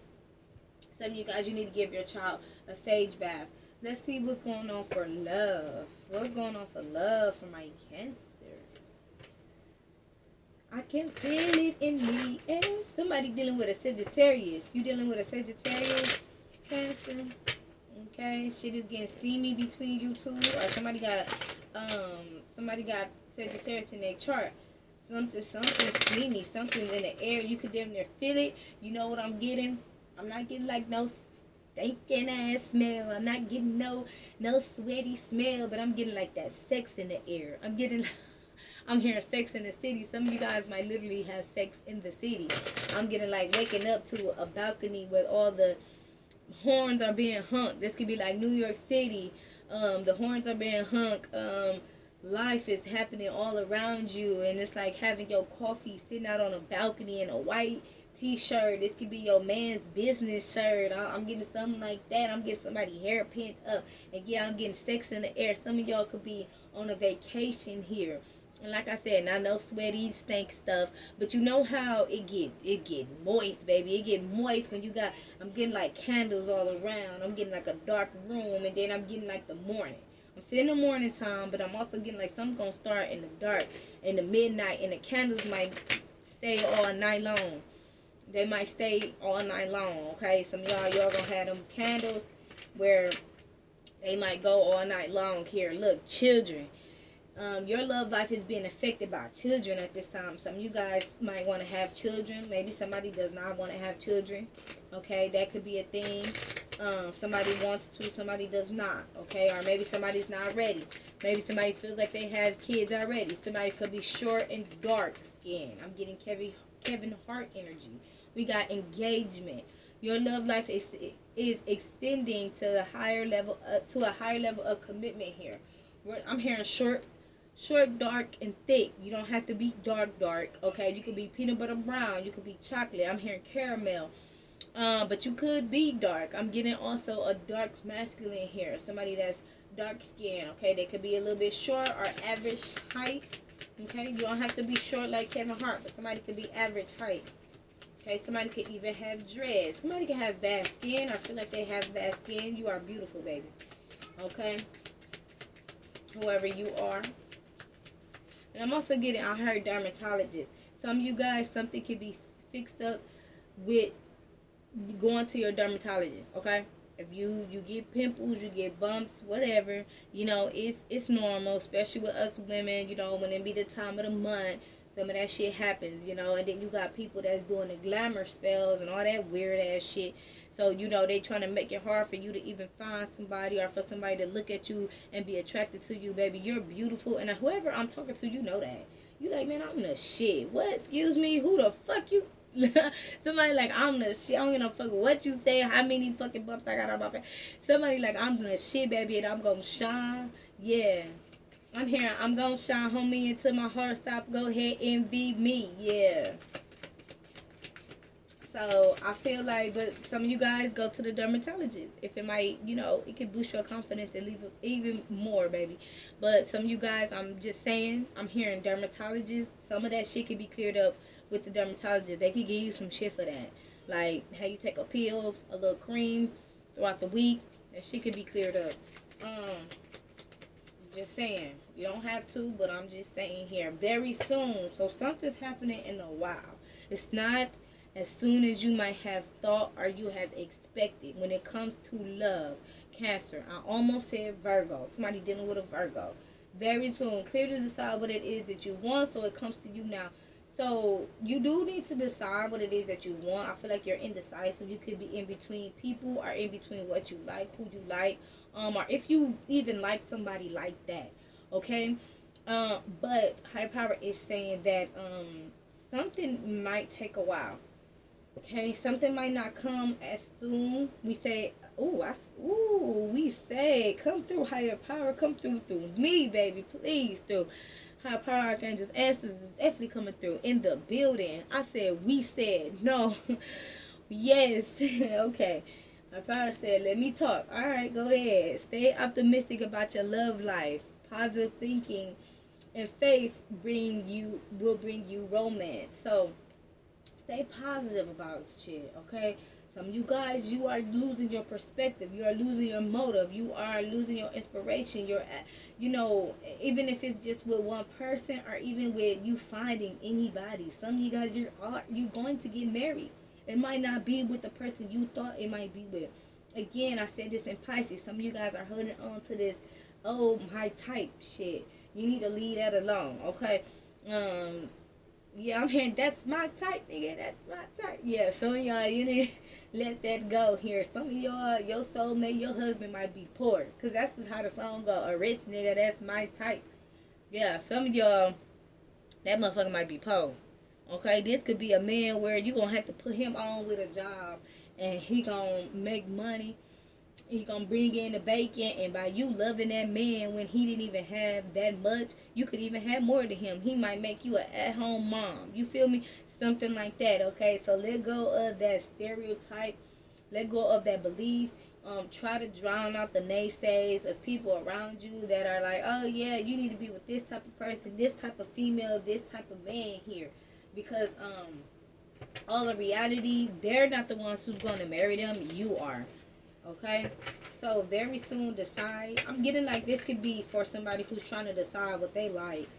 Some of you guys, you need to give your child a sage bath. Let's see what's going on for love. What's going on for love for my Cancer? I can feel it in me. And somebody dealing with a Sagittarius. You dealing with a Sagittarius, Cancer? Okay, shit is getting steamy between you two, or somebody got um somebody got Sagittarius in their chart. Something, something steamy, something in the air. You could damn near feel it. You know what I'm getting? I'm not getting like no stinking ass smell. I'm not getting no no sweaty smell, but I'm getting like that sex in the air. I'm getting. I'm hearing sex in the city. Some of you guys might literally have sex in the city. I'm getting like waking up to a balcony with all the horns are being hung. This could be like New York City. Um, the horns are being hung. Um, life is happening all around you, and it's like having your coffee sitting out on a balcony in a white t-shirt. This could be your man's business shirt. I'm getting something like that. I'm getting somebody hair pent up, and yeah, I'm getting sex in the air. Some of y'all could be on a vacation here. And like I said, not no sweaty stink stuff, but you know how it get it get moist, baby. It get moist when you got I'm getting like candles all around. I'm getting like a dark room, and then I'm getting like the morning. I'm sitting in the morning time, but I'm also getting like something gonna start in the dark, in the midnight, and the candles might stay all night long. They might stay all night long. Okay, some y'all y'all gonna have them candles where they might go all night long. Here, look, children um, your love life is being affected by children at this time. Some of you guys might want to have children. Maybe somebody does not want to have children. Okay, that could be a thing. Um, somebody wants to, somebody does not. Okay, or maybe somebody's not ready. Maybe somebody feels like they have kids already. Somebody could be short and dark skin. I'm getting Kevin Kevin Hart energy. We got engagement. Your love life is is extending to a higher level uh, to a higher level of commitment here. I'm hearing short short, dark, and thick. You don't have to be dark, dark. Okay, you could be peanut butter brown. You could be chocolate. I'm hearing caramel. Um, but you could be dark. I'm getting also a dark masculine here. Somebody that's dark skin. Okay, they could be a little bit short or average height. Okay, you don't have to be short like Kevin Hart, but somebody could be average height. Somebody could even have dreads. Somebody can have bad skin I feel like they have bad skin. You are beautiful, baby. Okay? Whoever you are. And I'm also getting, I heard dermatologist. Some of you guys, something could be fixed up with going to your dermatologist, okay? If you you get pimples, you get bumps, whatever, you know, it's it's normal, especially with us women, you know, when it be the time of the month, some of that shit happens, you know, and then you got people that's doing the glamour spells and all that weird ass shit. So, you know, they trying to make it hard for you to even find somebody or for somebody to look at you and be attracted to you, baby. You're beautiful. And whoever I'm talking to, you know that. You like, man, I'm the shit. What? Excuse me? Who the fuck you? Somebody like I'm the shit. I don't give no fuck what you say. How many fucking bumps I got on my face. Somebody like I'm the shit, baby, and I'm gonna shine. Yeah. I'm here. I'm gonna shine, homie, until my heart stop. Go ahead, envy me. Yeah. So I feel like, but some of you guys go to the dermatologist if it might, you know, it can boost your confidence and leave even more, baby. But some of you guys, I'm just saying, I'm hearing dermatologists. Some of that shit could be cleared up with the dermatologist. They could give you some shit for that, like how you take a pill, a little cream throughout the week. That shit could be cleared up. Um, just saying, you don't have to, but I'm just saying here, very soon. So something's happening in a while. It's not as soon as you might have thought or you have expected when it comes to love, Cancer. I almost said Virgo. Somebody dealing with a Virgo. Very soon. Clearly decide what it is that you want so it comes to you now. So you do need to decide what it is that you want. I feel like you're indecisive. You could be in between people or in between what you like, who you like, um, or if you even like somebody like that. Okay? Uh, but high power is saying that um, something might take a while. Okay, something might not come as soon. We say, oh, I, ooh, we say, come through higher power, come through through me, baby, please, through higher power archangels. Answers is definitely coming through in the building. I said, we said, no, yes, okay. My power said, let me talk. All right, go ahead. Stay optimistic about your love life. Positive thinking and faith bring you will bring you romance. So stay positive about shit, okay? Some of you guys, you are losing your perspective. You are losing your motive. You are losing your inspiration. You're, uh, you know, even if it's just with one person or even with you finding anybody. Some of you guys, you're are you going to get married. It might not be with the person you thought it might be with. Again, I said this in Pisces. Some of you guys are holding on to this, oh, my type shit. You need to leave that alone, okay? Um, yeah, I'm hearing that's my type, nigga. That's my type. Yeah, some of y'all, you need to let that go here. Some of y'all, your soulmate, your husband might be poor. Because that's just how the song go. A rich nigga, that's my type. Yeah, some of y'all, that motherfucker might be poor. Okay, this could be a man where you're to have to put him on with a job. And he to make money. He gonna bring in the bacon and by you loving that man when he didn't even have that much you could even have more to him. He might make you an at-home mom. You feel me? Something like that okay? So let go of that stereotype. Let go of that belief. Um, try to drown out the naysays of people around you that are like oh yeah you need to be with this type of person this type of female this type of man here because um all the reality they're not the ones who's going to marry them you are Okay? So very soon decide. I'm getting like this could be for somebody who's trying to decide what they like.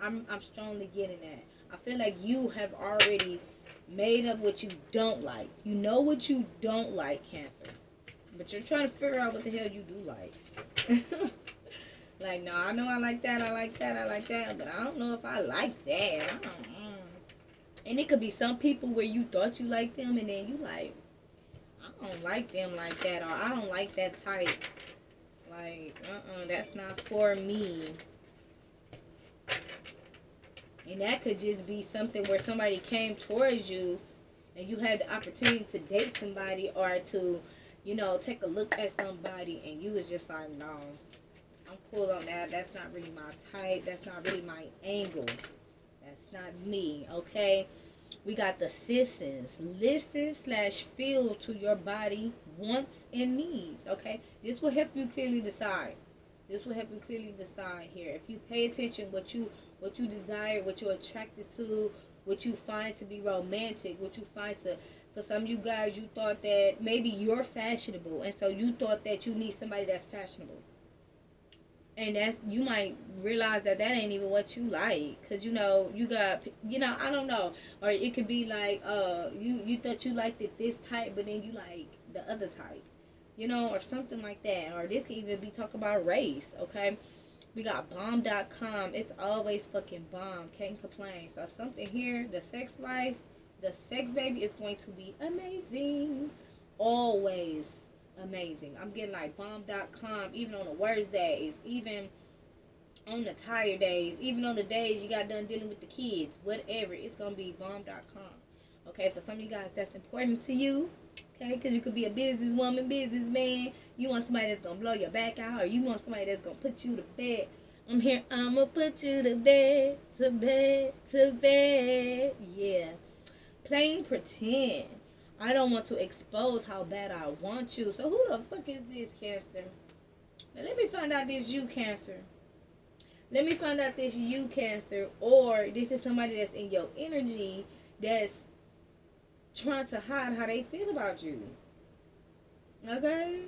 I'm I'm strongly getting that. I feel like you have already made up what you don't like. You know what you don't like, Cancer. But you're trying to figure out what the hell you do like. like, no, I know I like that, I like that, I like that, but I don't know if I like that. And it could be some people where you thought you liked them and then you like, I don't like them like that, or I don't like that type. Like, uh-uh, that's not for me. And that could just be something where somebody came towards you and you had the opportunity to date somebody or to, you know, take a look at somebody and you was just like, no, I'm cool on that. That's not really my type. That's not really my angle. That's not me, okay? We got the systems. Listen slash feel to your body wants and needs. Okay? This will help you clearly decide. This will help you clearly decide here. If you pay attention what you what you desire, what you're attracted to, what you find to be romantic, what you find to for some of you guys you thought that maybe you're fashionable and so you thought that you need somebody that's fashionable and that's you might realize that that ain't even what you like. Because you know you got you know i don't know. Or it could be like uh you you thought you liked it this type but then you like the other type you know or something like that. Or this could even be talk about race okay? We got bomb.com it's always fucking bomb. Can't complain. So something here the sex life the sex baby is going to be amazing. Always amazing. I'm getting like bomb.com even on the worst days, even on the tired days, even on the days you got done dealing with the kids, whatever, it's gonna be bomb.com. Okay, for some of you guys, that's important to you. Okay, because you could be a businesswoman, businessman. You want somebody that's gonna blow your back out, or you want somebody that's gonna put you to bed. I'm here. I'ma put you to bed, to bed, to bed. Yeah, playing pretend. I don't want to expose how bad I want you. So who the fuck is this Cancer? Now let me find out this you Cancer. Let me find out this you Cancer, or this is somebody that's in your energy that's trying to hide how they feel about you. Okay?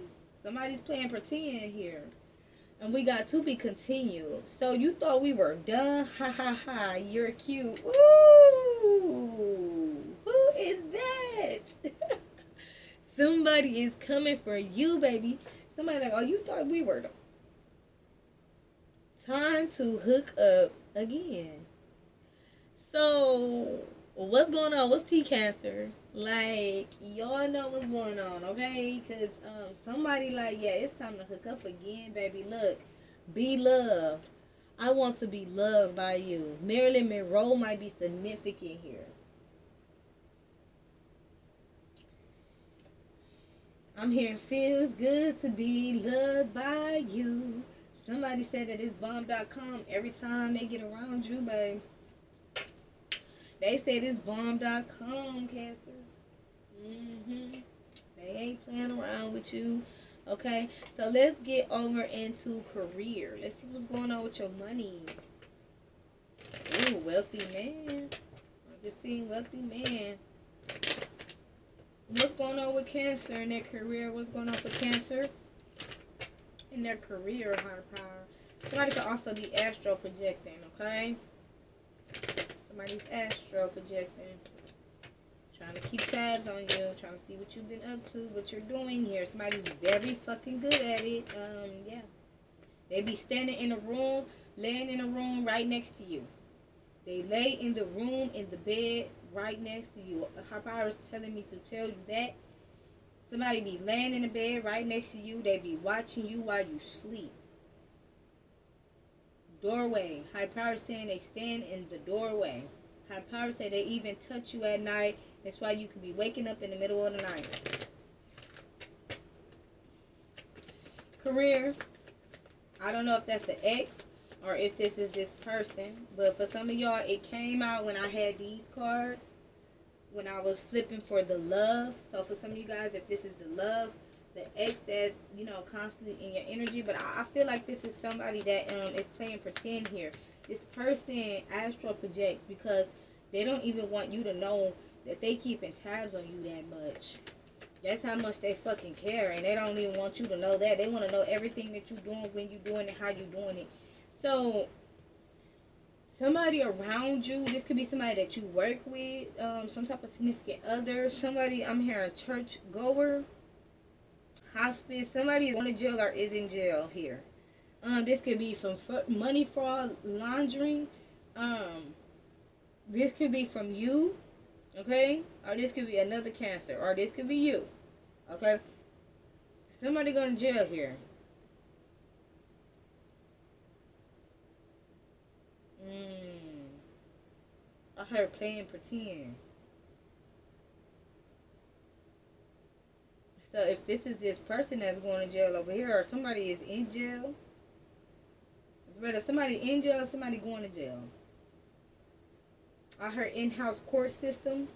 Somebody's playing pretend here. And we got to be continued. So you thought we were done? Ha ha ha. You're cute. Ooh. Who is that? Somebody is coming for you, baby. Somebody like, oh, you thought we were. Time to hook up again. So what's going on? What's T Cancer? Like, y'all know what's going on, okay? Because um, somebody like, yeah, it's time to hook up again, baby. Look, be loved. I want to be loved by you. Marilyn Monroe might be significant here. I'm hearing feels good to be loved by you. Somebody said that it's bomb.com every time they get around you, babe. They said it's bomb.com, Cancer. Mm-hmm. They ain't playing around with you. Okay, so let's get over into career. Let's see what's going on with your money. Ooh, wealthy man. I'm just seeing wealthy man. What's going on with Cancer in their career? What's going on with Cancer in their career, higher power? Somebody could also be astral projecting, okay? Somebody's astral projecting. Trying to keep tabs on you. Trying to see what you've been up to. What you're doing here. Somebody's very fucking good at it. Um, yeah. They be standing in a room, laying in a room right next to you. They lay in the room, in the bed, right next to you. Her power is telling me to tell you that. Somebody be laying in the bed right next to you. They be watching you while you sleep doorway. High power saying they stand in the doorway. High power say they even touch you at night. That's why you could be waking up in the middle of the night. Career. I don't know if that's an ex or if this is this person. But for some of y'all, it came out when I had these cards. When I was flipping for the love. So for some of you guys, if this is the love, the ex that you know constantly in your energy but I, I, feel like this is somebody that um is playing pretend here this person astral projects because they don't even want you to know that they keeping tabs on you that much that's how much they fucking care and they don't even want you to know that they want to know everything that you're doing when you're doing it how you're doing it so somebody around you this could be somebody that you work with um, some type of significant other somebody i'm hearing church goer hospice. Somebody is going to jail or is in jail here. Um, this could be from money fraud, laundering. Um, this could be from you, okay? Or this could be another cancer, or this could be you, okay? Somebody going to jail here. Mm. I heard playing pretend. So if this is this person that's going to jail over here, or somebody is in jail, it's whether somebody in jail or somebody going to jail. I heard in-house court system.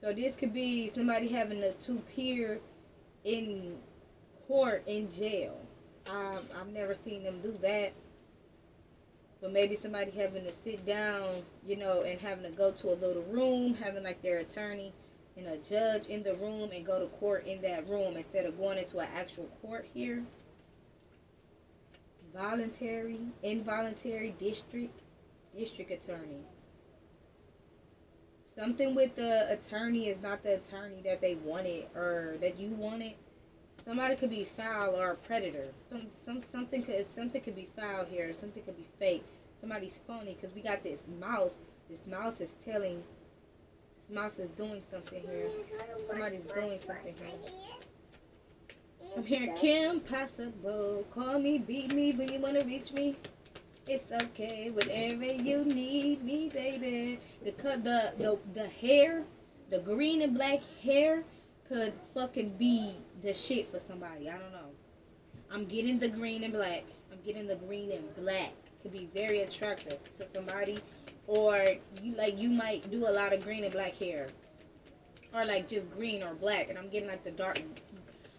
So this could be somebody having to appear in court in jail. Um, I've never seen them do that. But maybe somebody having to sit down, you know, and having to go to a little room, having like their attorney and a judge in the room and go to court in that room instead of going into an actual court here. Voluntary, involuntary district, district attorney. Something with the attorney is not the attorney that they wanted or that you wanted. Somebody could be foul or a predator. Some, some something could something could be foul here. Something could be fake. Somebody's phony because we got this mouse. This mouse is telling This Mouse is doing something here. Somebody's doing something here. I'm hearing Kim Possible. Call me, beat me when you want to reach me. It's okay, whatever you need me, baby. The the the the hair, the green and black hair could fucking be the shit for somebody. I don't know. I'm getting the green and black. I'm getting the green and black. Could be very attractive to somebody, or you like you might do a lot of green and black hair, or like just green or black. And I'm getting like the dark.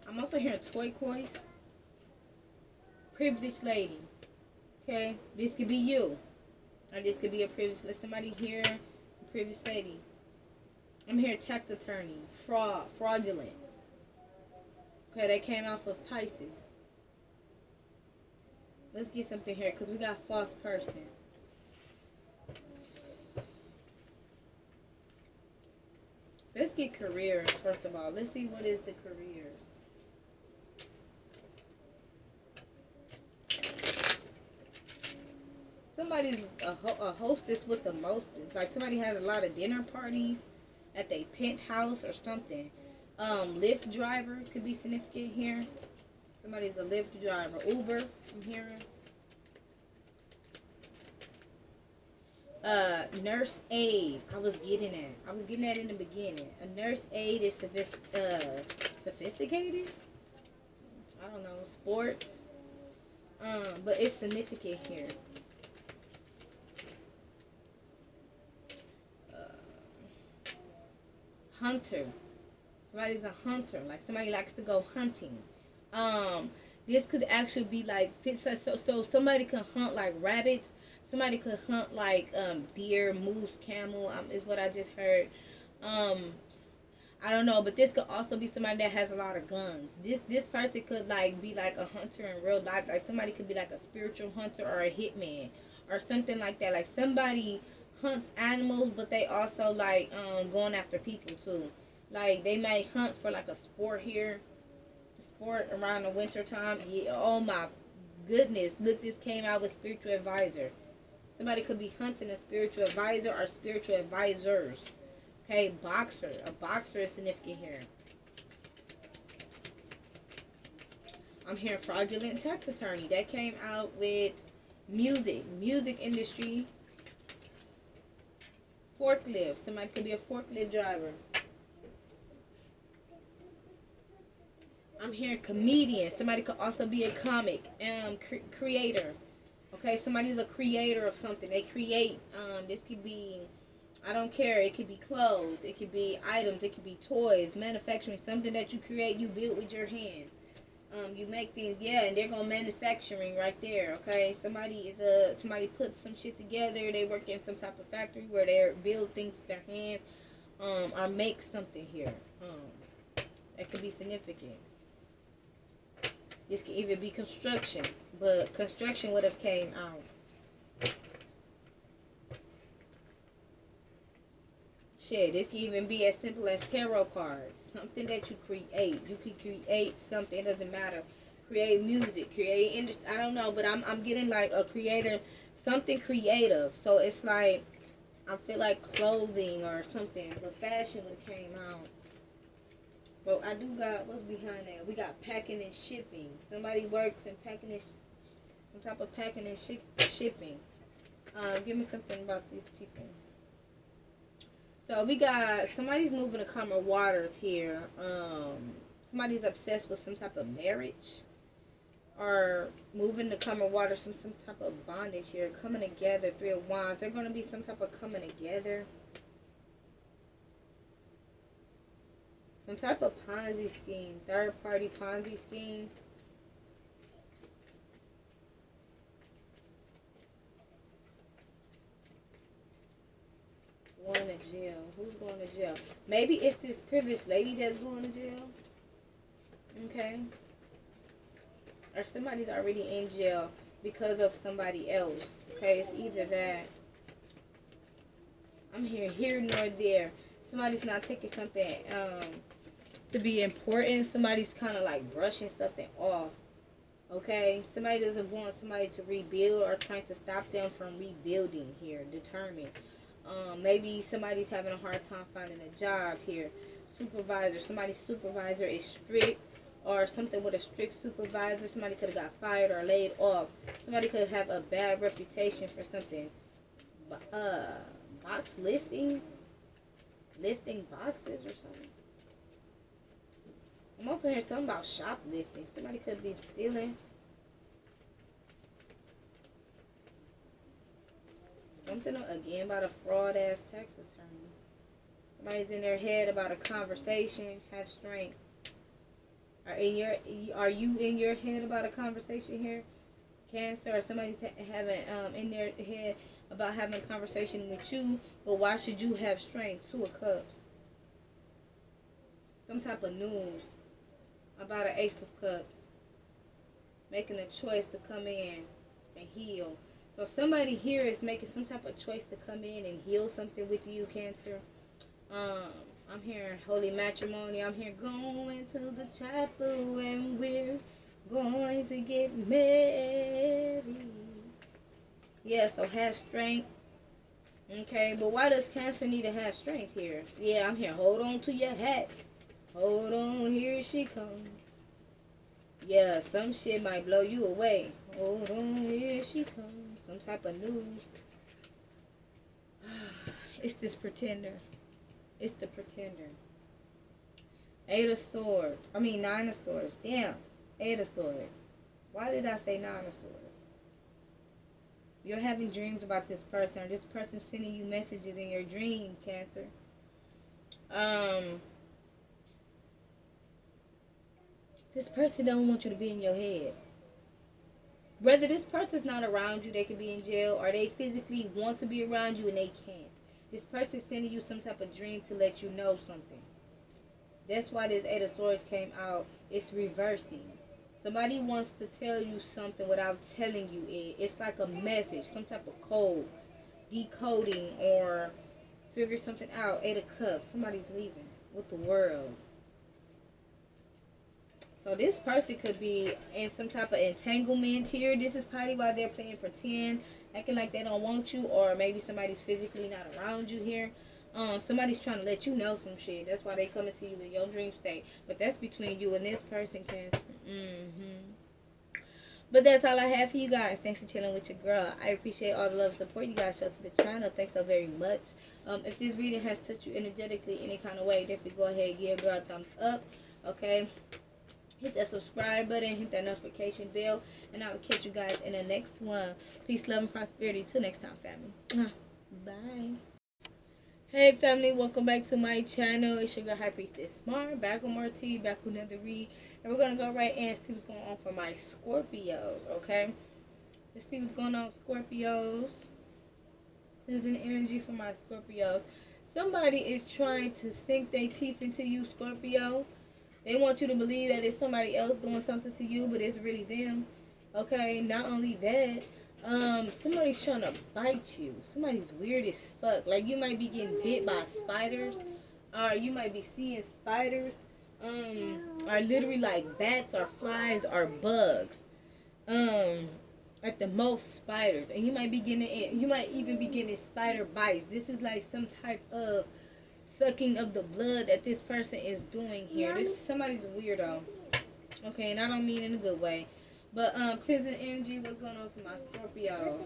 I'm also hearing turquoise. Privileged lady. Okay, this could be you, or this could be a privileged somebody here, privileged lady. I'm here tax attorney, fraud, fraudulent. Okay, they came off of Pisces. Let's get something here because we got false person. Let's get careers first of all. Let's see what is the careers. Somebody's a, ho- a hostess with the mostest. Like somebody has a lot of dinner parties at their penthouse or something. Um, Lyft driver could be significant here. Somebody's a Lyft driver. Uber, I'm hearing. Uh, nurse aide. I was getting that. I was getting that in the beginning. A nurse aide is sophist- uh, sophisticated. I don't know. Sports. Um, but it's significant here. Uh, hunter. Somebody's a hunter. Like somebody likes to go hunting. Um, this could actually be like so, so so somebody can hunt like rabbits. Somebody could hunt like um, deer, moose, camel. Um, is what I just heard. Um, I don't know, but this could also be somebody that has a lot of guns. This this person could like be like a hunter in real life. Like somebody could be like a spiritual hunter or a hitman or something like that. Like somebody hunts animals, but they also like um, going after people too. Like they might hunt for like a sport here, sport around the winter time. Yeah, oh my goodness! Look, this came out with spiritual advisor. Somebody could be hunting a spiritual advisor or spiritual advisors. Okay, boxer. A boxer is significant here. I'm hearing fraudulent tax attorney. That came out with music, music industry, forklift. Somebody could be a forklift driver. I'm hearing comedian. Somebody could also be a comic um, cre- creator. Okay, somebody's a creator of something. They create. Um, this could be, I don't care. It could be clothes. It could be items. It could be toys, manufacturing. Something that you create, you build with your hands. Um, you make things, yeah, and they're gonna manufacturing right there. Okay, somebody is a somebody puts some shit together. They work in some type of factory where they build things with their hands, um, or make something here. Um, that could be significant. This could even be construction, but construction would have came out. Shit, this could even be as simple as tarot cards. Something that you create. You could create something. It doesn't matter. Create music. Create industry. I don't know, but I'm I'm getting like a creator, something creative. So it's like I feel like clothing or something. But fashion would have came out. But I do got what's behind that. We got packing and shipping. Somebody works in packing and some type of packing and ship- shipping. Uh, give me something about these people. So we got somebody's moving to calmer waters here. Um, somebody's obsessed with some type of marriage, or moving to calmer waters from some type of bondage here. Coming together, three of wands. They're going to be some type of coming together. Some type of Ponzi scheme, third party Ponzi scheme. Going to jail. Who's going to jail? Maybe it's this privileged lady that's going to jail. Okay. Or somebody's already in jail because of somebody else. Okay, it's either that. I'm here, here nor there. Somebody's not taking something um, to be important. Somebody's kind of like brushing something off. Okay? Somebody doesn't want somebody to rebuild or trying to stop them from rebuilding here. Determined. Um, maybe somebody's having a hard time finding a job here. Supervisor. Somebody's supervisor is strict or something with a strict supervisor. Somebody could have got fired or laid off. Somebody could have a bad reputation for something. Uh, box lifting, lifting boxes or something. I'm also hearing something about shoplifting. Somebody could be stealing. Something again about a fraud ass tax attorney. Somebody's in their head about a conversation. Have strength. Are in your are you in your head about a conversation here? Cancer or somebody's having um in their head about having a conversation with you, but why should you have strength? Two of Cups. Some type of news about an Ace of Cups. Making a choice to come in and heal. So somebody here is making some type of choice to come in and heal something with you, Cancer. Um, I'm hearing holy matrimony. I'm here going to the chapel and we're going to get married. Yeah, so have strength. Okay, but why does Cancer need to have strength here? Yeah, I'm here. Hold on to your hat. Hold on, here she comes. Yeah, some shit might blow you away. Hold on, here she comes. Some type of news. It's this pretender. It's the pretender. Eight of Swords. I mean, Nine of Swords. Damn. Eight of Swords. Why did I say Nine of Swords? You're having dreams about this person. Or this person sending you messages in your dream, Cancer. Um... This person don't want you to be in your head. Whether this person's not around you, they could be in jail, or they physically want to be around you and they can't. This person's sending you some type of dream to let you know something. That's why this Eight of Swords came out. It's reversing. Somebody wants to tell you something without telling you it. It's like a message, some type of code, decoding or figure something out. Eight of Cups. Somebody's leaving with the world. So this person could be in some type of entanglement here. This is probably why they're playing pretend acting like they don't want you or maybe somebody's physically not around you here. Um, somebody's trying to let you know some shit. That's why they coming to you in your dream state. But that's between you and this person, Cancer. Mm-hmm. But that's all I have for you guys. Thanks for chilling with your girl. I appreciate all the love and support you guys show to the channel. Thanks so very much. Um, if this reading has touched you energetically any kind of way, definitely go ahead and give girl a thumbs up. Okay? Hit that subscribe button, hit that notification bell, and I will catch you guys in the next one. Peace, love, and prosperity. Till next time, family. Ah, bye. Hey, family. Welcome back to my channel. It's your girl, High Priestess Mar. Back with more tea, back with another read. And we're to go right in and see what's going on for my Scorpios, okay? Let's see what's going on Scorpios. This is an energy for my Scorpios. Somebody is trying to sink their teeth into you, Scorpio they want you to believe that it's somebody else doing something to you, but it's really them. Okay, not only that, um, somebody's trying to bite you. Somebody's weird as fuck. Like you might be getting bit by spiders, or you might be seeing spiders, um, or literally like bats or flies or bugs. Um, at the most spiders, and you might be getting. You might even be getting spider bites. This is like some type of sucking of the blood that this person is doing here. This somebody's a weirdo. Okay, and I don't mean in a good way. But um cleansing energy, what's going on for my Scorpio?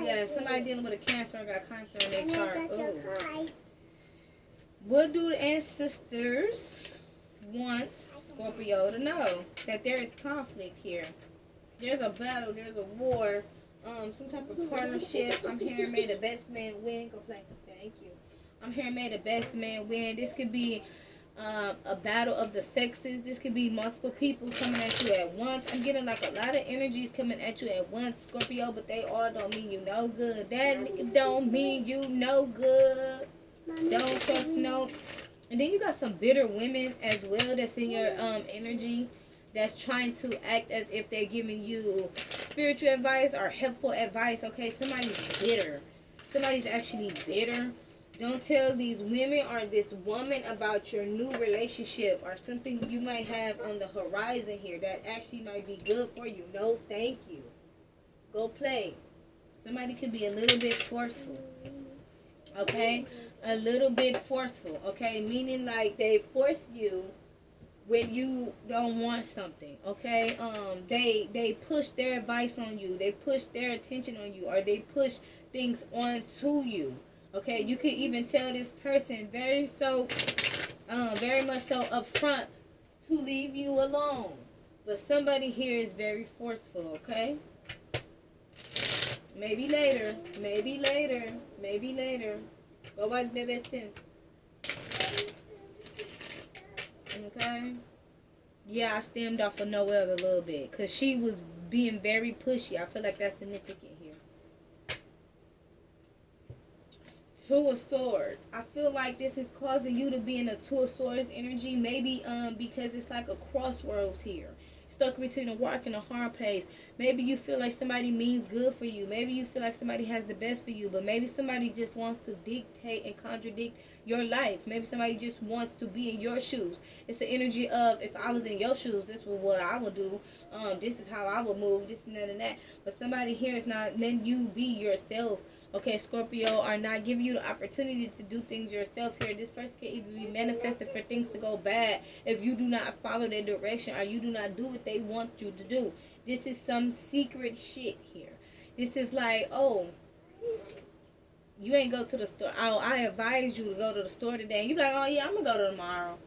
Yeah, somebody dealing with a cancer or got cancer in their chart. Ooh. What do the ancestors want Scorpio to know? That there is conflict here. There's a battle, there's a war um, some type of partnership. I'm hearing may the best man win. Go play. Thank you. I'm hearing may the best man win. This could be um, a battle of the sexes. This could be multiple people coming at you at once. I'm getting like a lot of energies coming at you at once, Scorpio, but they all don't mean you no good. That don't mean you no good. Don't trust no. And then you got some bitter women as well that's in your um energy that's trying to act as if they're giving you spiritual advice or helpful advice. Okay, somebody's bitter. Somebody's actually bitter. Don't tell these women or this woman about your new relationship or something you might have on the horizon here that actually might be good for you. No, thank you. Go play. Somebody could be a little bit forceful. Okay? a little bit forceful, okay? Meaning like they force you when you don't want something, okay? Um, they they push their advice on you, they push their attention on you, or they push things on to you. Okay, you can even tell this person very so, um, very much so upfront to leave you alone. But somebody here is very forceful, okay? Maybe later, maybe later, maybe later. But what's baby Okay? Yeah, I stemmed off of Noel a little bit. Because she was being very pushy. I feel like that's significant here. Two of Swords. I feel like this is causing you to be in a Two of Swords energy. Maybe um because it's like a crossroads here stuck between a rock and a hard place. Maybe you feel like somebody means good for you. Maybe you feel like somebody has the best for you, but maybe somebody just wants to dictate and contradict your life. Maybe somebody just wants to be in your shoes. It's the energy of if I was in your shoes, this was what I would do. Um, this is how I would move. This and that and that. But somebody here is not letting you be yourself okay, Scorpio, are not giving you the opportunity to do things yourself here. This person can even be manifested for things to go bad if you do not follow their direction or you do not do what they want you to do. This is some secret shit here. This is like, oh, you ain't go to the store. Oh, I advise you to go to the store today. You be like, oh yeah, I'm gonna go to tomorrow.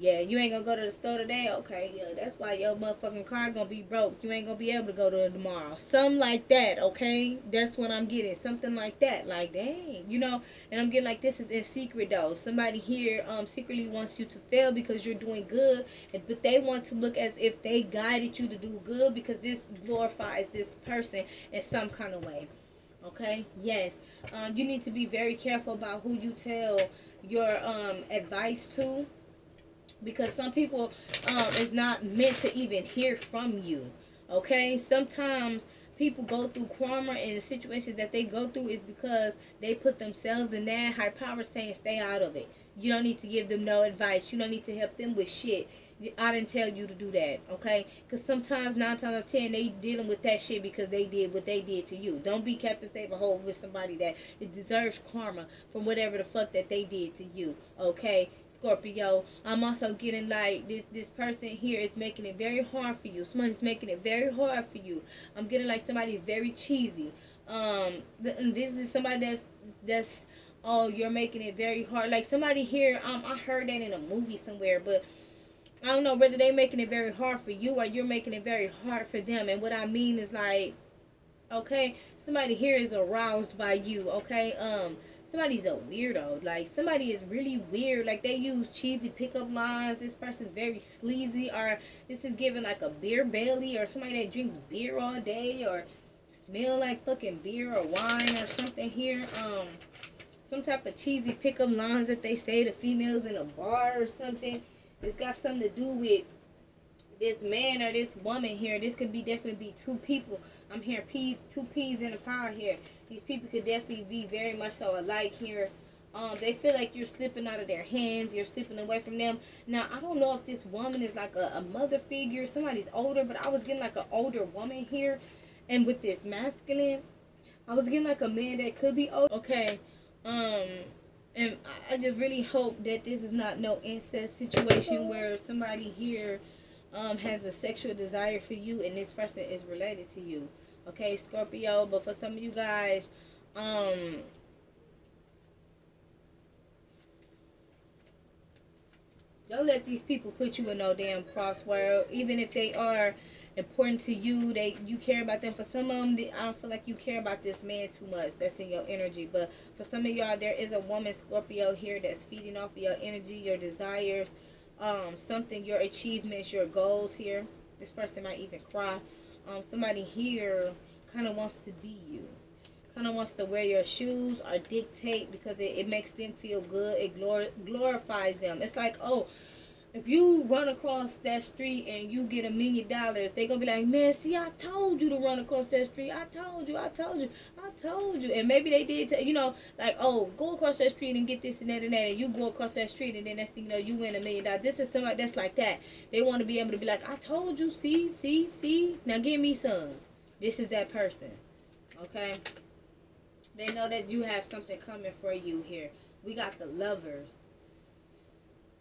Yeah, you ain't gonna go to the store today? Okay, yeah, that's why your motherfucking car gonna be broke. You ain't gonna be able to go to tomorrow. Something like that, okay? That's what I'm getting. Something like that. Like, dang, you know? And I'm getting like this is in secret though. Somebody here um secretly wants you to fail because you're doing good, but they want to look as if they guided you to do good because this glorifies this person in some kind of way. Okay? Yes. Um, you need to be very careful about who you tell your um advice to because some people um, is not meant to even hear from you. Okay, sometimes people go through karma and the situations that they go through is because they put themselves in that high power saying stay out of it. You don't need to give them no advice. You don't need to help them with shit. I didn't tell you to do that, okay? Because sometimes, nine times out of ten, they dealing with that shit because they did what they did to you. Don't be Captain Save a Hole with somebody that deserves karma from whatever the fuck that they did to you, okay? Scorpio. I'm also getting like this this person here is making it very hard for you. Somebody's making it very hard for you. I'm getting like somebody's very cheesy. Um, this is somebody that's that's oh you're making it very hard. Like somebody here, um, I heard that in a movie somewhere, but I don't know whether they're making it very hard for you or you're making it very hard for them. And what I mean is like, okay, somebody here is aroused by you. Okay, um somebody's a weirdo. Like somebody is really weird. Like they use cheesy pickup lines. This person's very sleazy, or this is giving like a beer belly, or somebody that drinks beer all day, or smell like fucking beer or wine or something here. Um, some type of cheesy pickup lines that they say to females in a bar or something. It's got something to do with this man or this woman here. This could be definitely be two people. I'm hearing peas, two peas in a pod here these people could definitely be very much so alike here. Um, they feel like you're slipping out of their hands, you're slipping away from them. Now, I don't know if this woman is like a, a mother figure, somebody's older, but I was getting like an older woman here. And with this masculine, I was getting like a man that could be old. Okay, um, and I just really hope that this is not no incest situation where somebody here um, has a sexual desire for you and this person is related to you. Okay scorpio but for some of you guys um don't let these people put you in no damn crossword even if they are important to you they you care about them for some of them they, i don't feel like you care about this man too much that's in your energy but for some of y'all there is a woman scorpio here that's feeding off of your energy your desires um something your achievements your goals here this person might even cry um, somebody here kind of wants to be you. Kind of wants to wear your shoes or dictate because it, it makes them feel good. It glor- glorifies them. It's like, oh, if you run across that street and you get a million dollars, they gonna be like, man, see, I told you to run across that street. I told you, I told you, I told you. And maybe they did, t- you know, like, oh, go across that street and get this and that and that, and you go across that street and then next thing you know, you win a million dollars. This is somebody that's like that. They want to be able to be like, I told you, see, see, see. Now give me some. This is that person. Okay? They know that you have something coming for you here. We got the lovers.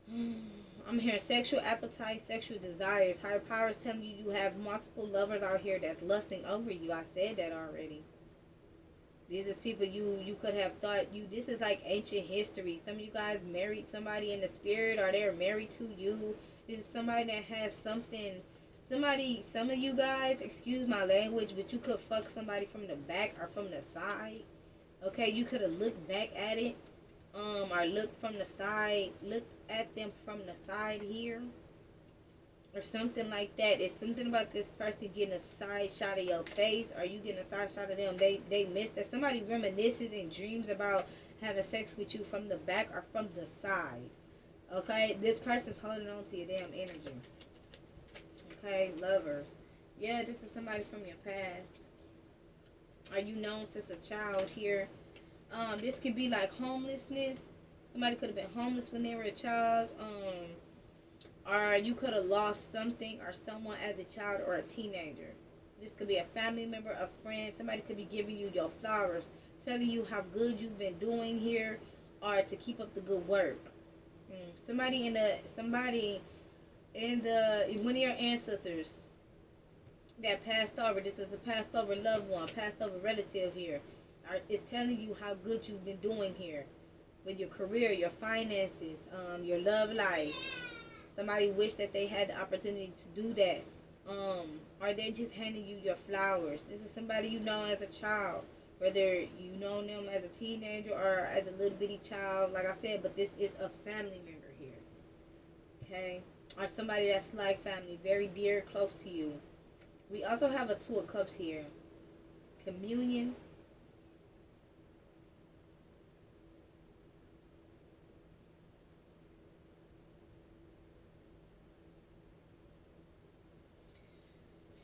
Hmm. I'm hearing sexual appetite, sexual desires. Higher powers telling you you have multiple lovers out here that's lusting over you. I said that already. These are people you you could have thought you. This is like ancient history. Some of you guys married somebody in the spirit, or they're married to you. This is somebody that has something. Somebody, some of you guys, excuse my language, but you could fuck somebody from the back or from the side. Okay, you could have looked back at it, um, or looked from the side, look at them from the side here or something like that. It's something about this person getting a side shot of your face or you getting a side shot of them. They they miss that. Somebody reminisces and dreams about having sex with you from the back or from the side. Okay? This person's holding on to your damn energy. Okay, lovers. Yeah, this is somebody from your past. Are you known since a child here? Um, this could be like homelessness Somebody could have been homeless when they were a child. Um, or you could have lost something or someone as a child or a teenager. This could be a family member, a friend. Somebody could be giving you your flowers, telling you how good you've been doing here, or to keep up the good work. Mm. Somebody in the somebody in the one of your ancestors that passed over. This is a passed over loved one, passed over relative here. Is telling you how good you've been doing here with your career, your finances, um, your love life. Somebody wish that they had the opportunity to do that. Um, or they're just handing you your flowers. This is somebody you know as a child, whether you know them as a teenager or as a little bitty child, like I said, but this is a family member here. Okay? Or somebody that's like family, very dear, close to you. We also have a Two of Cups here. Communion,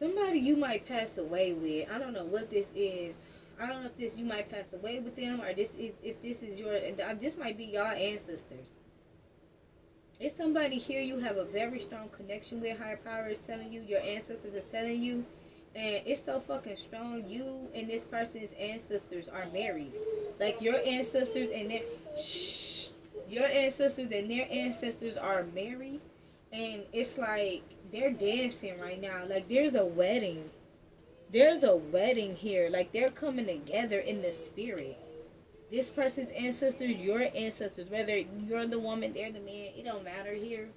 somebody you might pass away with. I don't know what this is. I don't know if this you might pass away with them or this is if this is your this might be your ancestors. It's somebody here you have a very strong connection with. Higher power is telling you, your ancestors is telling you, and it's so fucking strong. You and this person's ancestors are married. Like your ancestors and their shh, your ancestors and their ancestors are married, and it's like they're dancing right now. Like there's a wedding. There's a wedding here. Like they're coming together in the spirit. This person's ancestors, your ancestors, whether you're the woman, they're the man, it don't matter here.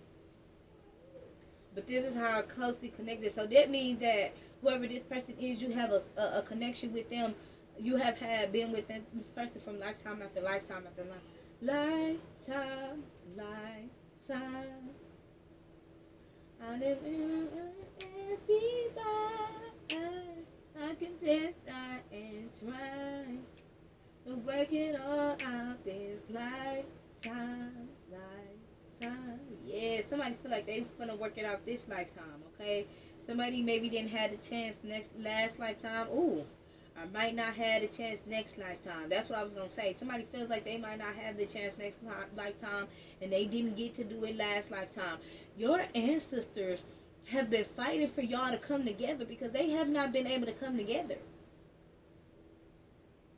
But this is how closely connected. So that means that whoever this person is, you have a, a, a connection with them. You have had been with them, this person from lifetime after lifetime after lifetime. Lifetime, lifetime. I live in I can just and try to work it all out this lifetime, lifetime. Yeah, somebody feel like they gonna work it out this lifetime, okay? Somebody maybe didn't have the chance next last lifetime. Ooh, I might not have the chance next lifetime. That's what I was gonna say. Somebody feels like they might not have the chance next lifetime, and they didn't get to do it last lifetime. Your ancestors have been fighting for y'all to come together because they have not been able to come together.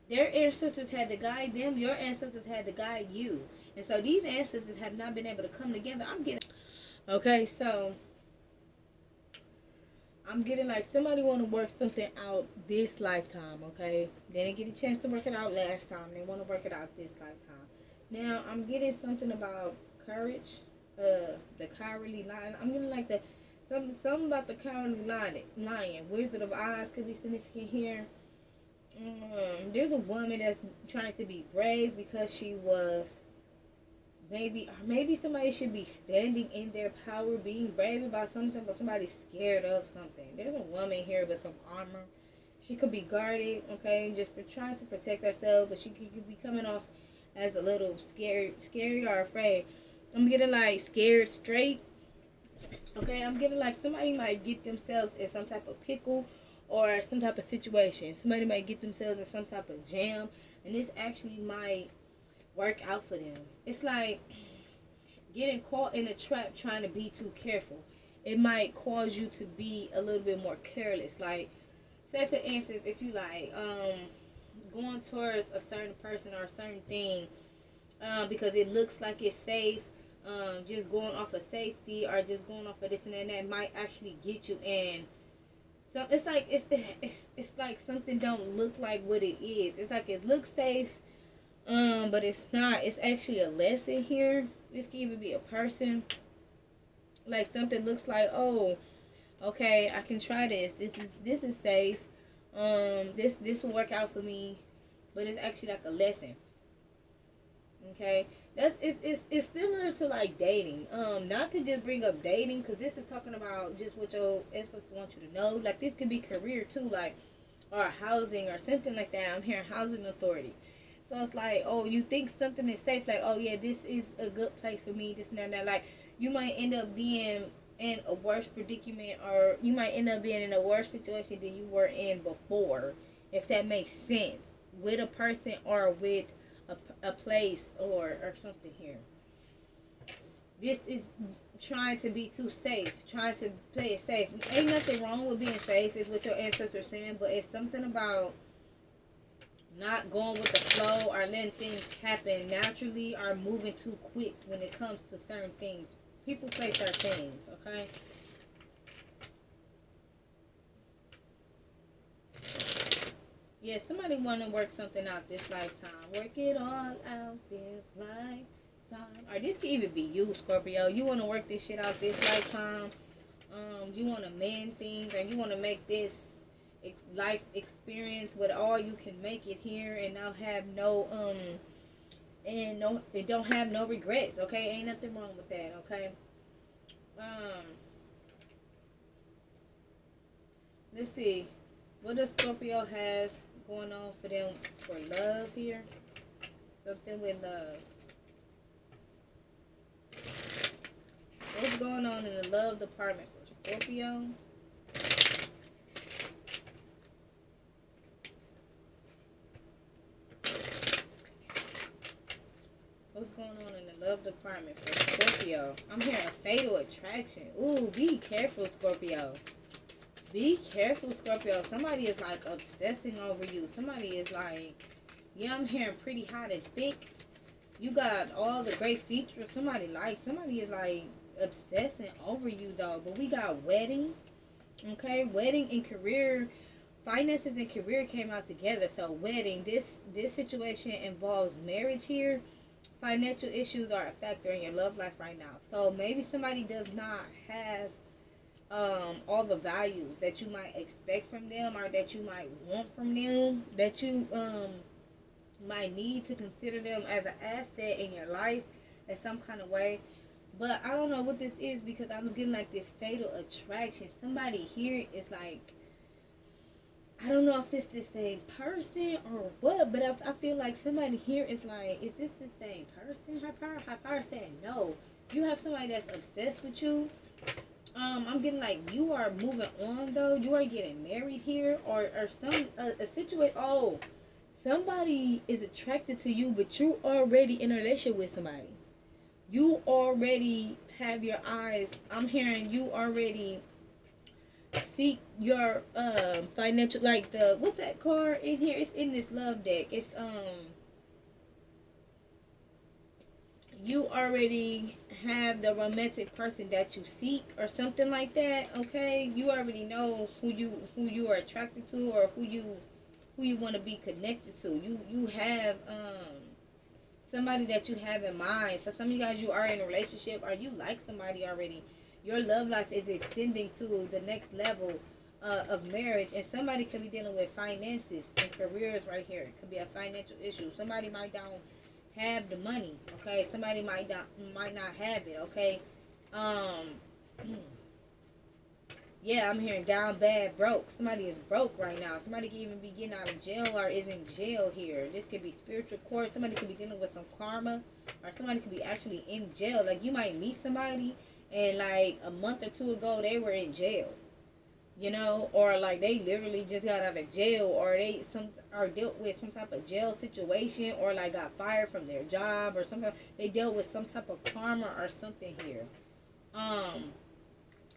Their ancestors had to guide them. Your ancestors had to guide you. And so these ancestors have not been able to come together. I'm getting okay. So I'm getting like somebody want to work something out this lifetime, okay? They didn't get a chance to work it out last time. They want to work it out this lifetime. Now I'm getting something about courage, uh, the cowardly lion. I'm getting like the something, something about the cowardly lion. Lion, Wizard of Oz could be significant here. Um, there's a woman that's trying to be brave because she was maybe or maybe somebody should be standing in their power, being brave about something, but somebody's scared of something. There's a woman here with some armor. She could be guarded, okay, just for trying to protect herself, but she could, could be coming off as a little scared, scary or afraid. I'm getting like scared straight. Okay, I'm getting like somebody might get themselves in some type of pickle or some type of situation. Somebody might get themselves in some type of jam, and this actually might work out for them. It's like getting caught in a trap trying to be too careful. It might cause you to be a little bit more careless. Like, say for instance, if you like um going towards a certain person or a certain thing, um, because it looks like it's safe. Um, just going off of safety or just going off of this and that, and that might actually get you in. So it's like it's, it's it's like something don't look like what it is. It's like it looks safe, um, but it's not. It's actually a lesson here. This can even be a person. Like something looks like, oh, okay, I can try this. This is this is safe. Um, this this will work out for me, but it's actually like a lesson. Okay, that's it's, it's it's similar to like dating. Um, not to just bring up dating because this is talking about just what your ancestors want you to know. Like this could be career too, like or housing or something like that. I'm hearing housing authority. So it's like, oh, you think something is safe, like, oh yeah, this is a good place for me, this and that, and that. Like you might end up being in a worse predicament or you might end up being in a worse situation than you were in before, if that makes sense, with a person or with a, place or, or something here. This is trying to be too safe, trying to play it safe. Ain't nothing wrong with being safe, is what your ancestors saying, but it's something about not going with the flow or letting things happen naturally or moving too quick when it comes to certain things people place their things, okay? Yeah, somebody want to work something out this lifetime. Work it all out this lifetime. Or this could even be you, Scorpio. You want to work this shit out this lifetime. Um, you want to mend things, or you want to make this ex- life experience with all you can make it here, and now have no um and no don't have no regrets okay ain't nothing wrong with that okay um let's see what does scorpio have going on for them for love here something with love what's going on in the love department for scorpio What's going on in the love department for Scorpio? I'm hearing fatal attraction. Ooh, be careful, Scorpio. Be careful, Scorpio. Somebody is like obsessing over you. Somebody is like, yeah, I'm hearing pretty hot and thick. You got all the great features. Somebody likes. somebody is like obsessing over you though. But we got wedding, okay? Wedding and career finances and career came out together so wedding this this situation involves marriage here financial issues are a factor in your love life right now. So maybe somebody does not have um, all the values that you might expect from them or that you might want from them, that you um, might need to consider them as an asset in your life in some kind of way. But I don't know what this is because I was getting like this fatal attraction. Somebody here is like I don't know if it's the same person or what, but I, I feel like somebody here is like, is this the same person? High power, high power saying no. You have somebody that's obsessed with you. Um, I'm getting like you are moving on though. You are getting married here, or or some a, situation. Oh, somebody is attracted to you, but you already in a relationship with somebody. You already have your eyes. I'm hearing you already seek your um financial like the what's that card in here? It's in this love deck. It's um you already have the romantic person that you seek or something like that, okay? You already know who you who you are attracted to or who you who you want to be connected to. You you have um somebody that you have in mind. For some of you guys you are in a relationship or you like somebody already your love life is extending to the next level uh, of marriage and somebody could be dealing with finances and careers right here it could be a financial issue somebody might don't have the money okay? Somebody might not might not have it okay? Um yeah i'm hearing down bad broke. Somebody is broke right now. Somebody can even be getting out of jail or is in jail here. This could be spiritual court. Somebody could be dealing with some karma or somebody could be actually in jail. Like you might meet somebody and like a month or two ago they were in jail you know? Or like they literally just got out of jail or they some are dealt with some type of jail situation or like got fired from their job or something they dealt with some type of karma or something here um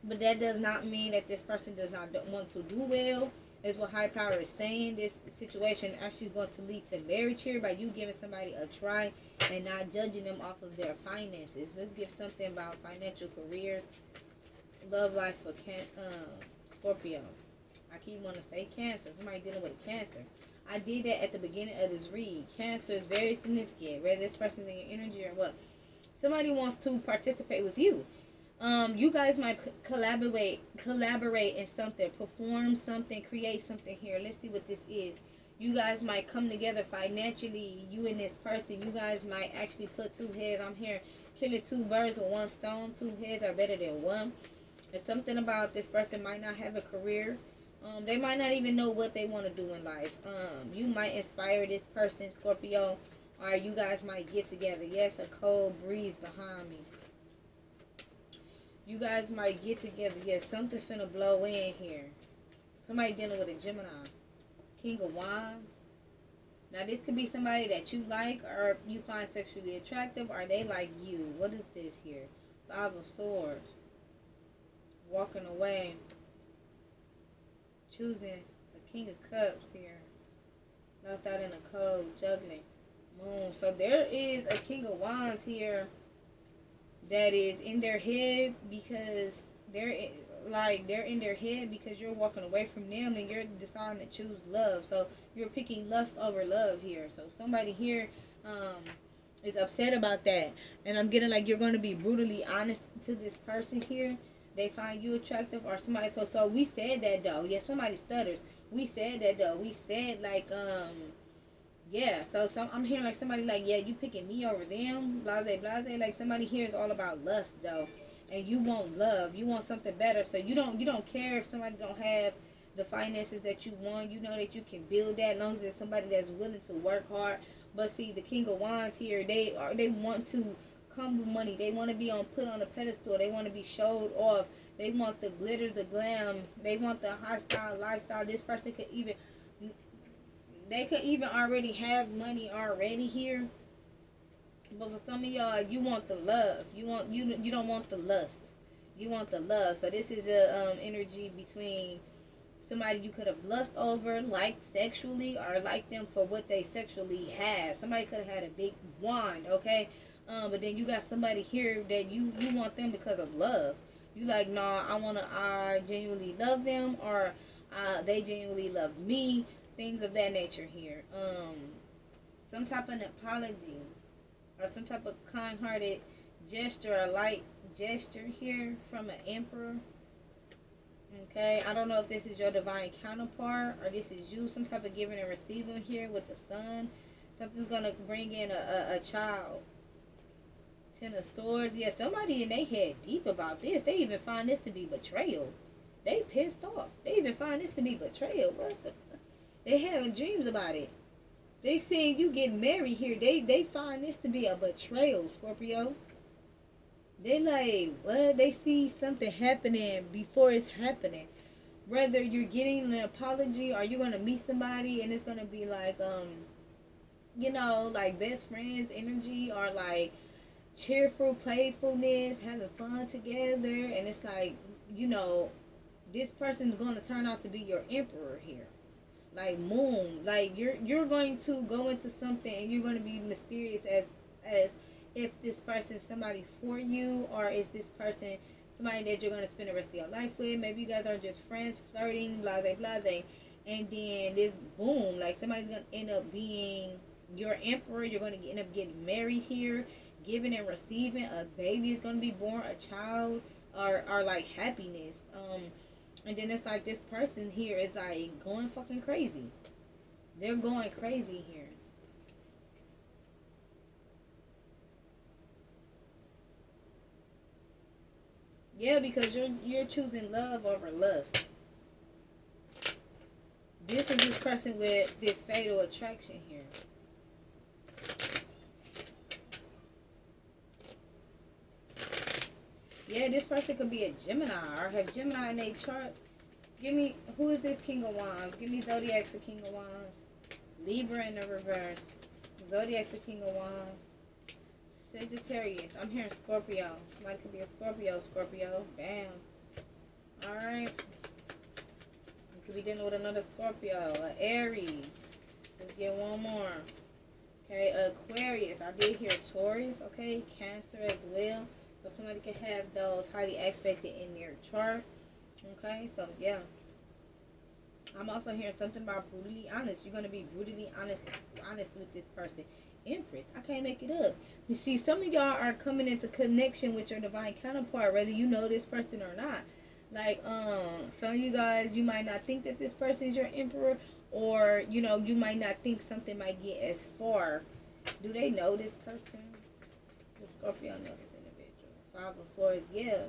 but that does not mean that this person does not want to do well is what high power is saying. This situation actually is going to lead to marriage here by you giving somebody a try and not judging them off of their finances. Let's give something about financial careers, love life for can um, Scorpio. I keep wanting to say cancer. Somebody dealing with cancer. I did that at the beginning of this read. Cancer is very significant, whether this person's in your energy or what. Somebody wants to participate with you. Um, you guys might collaborate, collaborate in something, perform something, create something here. Let's see what this is. You guys might come together financially. You and this person. You guys might actually put two heads. I'm here, killing two birds with one stone. Two heads are better than one. It's something about this person might not have a career. Um, they might not even know what they want to do in life. Um, you might inspire this person, Scorpio, or you guys might get together. Yes, a cold breeze behind me. You guys might get together. Yes, something's finna blow in here. Somebody dealing with a Gemini. King of Wands. Now, this could be somebody that you like or you find sexually attractive or they like you. What is this here? Five of Swords. Walking away choosing the King of Cups here. Left out in the cold, juggling. Moon. So there is a King of Wands here that is in their head because they're like they're in their head because you're walking away from them and you're deciding to choose love. So you're picking lust over love here. So somebody here um, is upset about that, and I'm getting like you're going to be brutally honest to this person here they find you attractive or somebody so so we said that though. Yeah somebody stutters. We said that though. We said like um yeah so some i'm hearing like somebody like yeah you picking me over them blase blase. Like somebody here is all about lust though. And you want love. You want something better. So you don't you don't care if somebody don't have the finances that you want. You know that you can build that as long as it's somebody that's willing to work hard. But see the king of wands here they are they want to come with money. They want to be on put on a pedestal. They want to be showed off. They want the glitter, the glam. They want the hostile lifestyle. This person could even they could even already have money already here. But for some of y'all, you want the love. You want you you don't want the lust. You want the love. So this is a um, energy between somebody you could have lust over, liked sexually, or liked them for what they sexually have. Somebody could have had a big wand, okay? Um, but then you got somebody here that you you want them because of love. You like, nah, I wanna I genuinely love them or uh, they genuinely love me. Things of that nature here. Um, some type of apology or some type of kind-hearted gesture a light gesture here from an emperor. Okay, I don't know if this is your divine counterpart or this is you. Some type of giving and receiving here with the sun. Something's gonna bring in a, a, a child Ten of Swords. Yeah, somebody in their head deep about this. They even find this to be betrayal. They pissed off. They even find this to be betrayal. What the? They having dreams about it. They saying you get married here. They they find this to be a betrayal, Scorpio. They like what? They see something happening before it's happening. Whether you're getting an apology or you're gonna meet somebody and it's gonna be like um, you know, like best friends energy or like cheerful playfulness, having fun together, and it's like, you know, this person's going to turn out to be your emperor here. Like moon, like you're you're going to go into something and you're going to be mysterious as as if this person somebody for you or is this person somebody that you're going to spend the rest of your life with. Maybe you guys are just friends, flirting, blah, blah, blah. And then this boom, like somebody's going to end up being your emperor. You're going to end up getting married here giving and receiving a baby is going to be born a child or, or like happiness. Um and then it's like this person here is like going fucking crazy. They're going crazy here. Yeah because you're you're choosing love over lust. This is this person with this fatal attraction here Yeah, this person could be a Gemini or have Gemini in their chart. Give me, who is this King of Wands? Give me Zodiac for King of Wands. Libra in the reverse. Zodiac for King of Wands. Sagittarius. I'm hearing Scorpio. Somebody could be a Scorpio. Scorpio. Bam. Alright. It could be be dealing with another Scorpio, an Aries. Let's get one more. Okay, Aquarius. I did hear Taurus. Okay, Cancer as well. So somebody can have those highly expected in their chart. Okay, so yeah. I'm also hearing something about brutally honest. You're gonna be brutally honest, honest with this person. Empress. I can't make it up. You see, some of y'all are coming into connection with your divine counterpart, whether you know this person or not. Like, um, some of you guys, you might not think that this person is your emperor, or you know, you might not think something might get as far. Do they know this person? Scorpio know this Swords, yeah.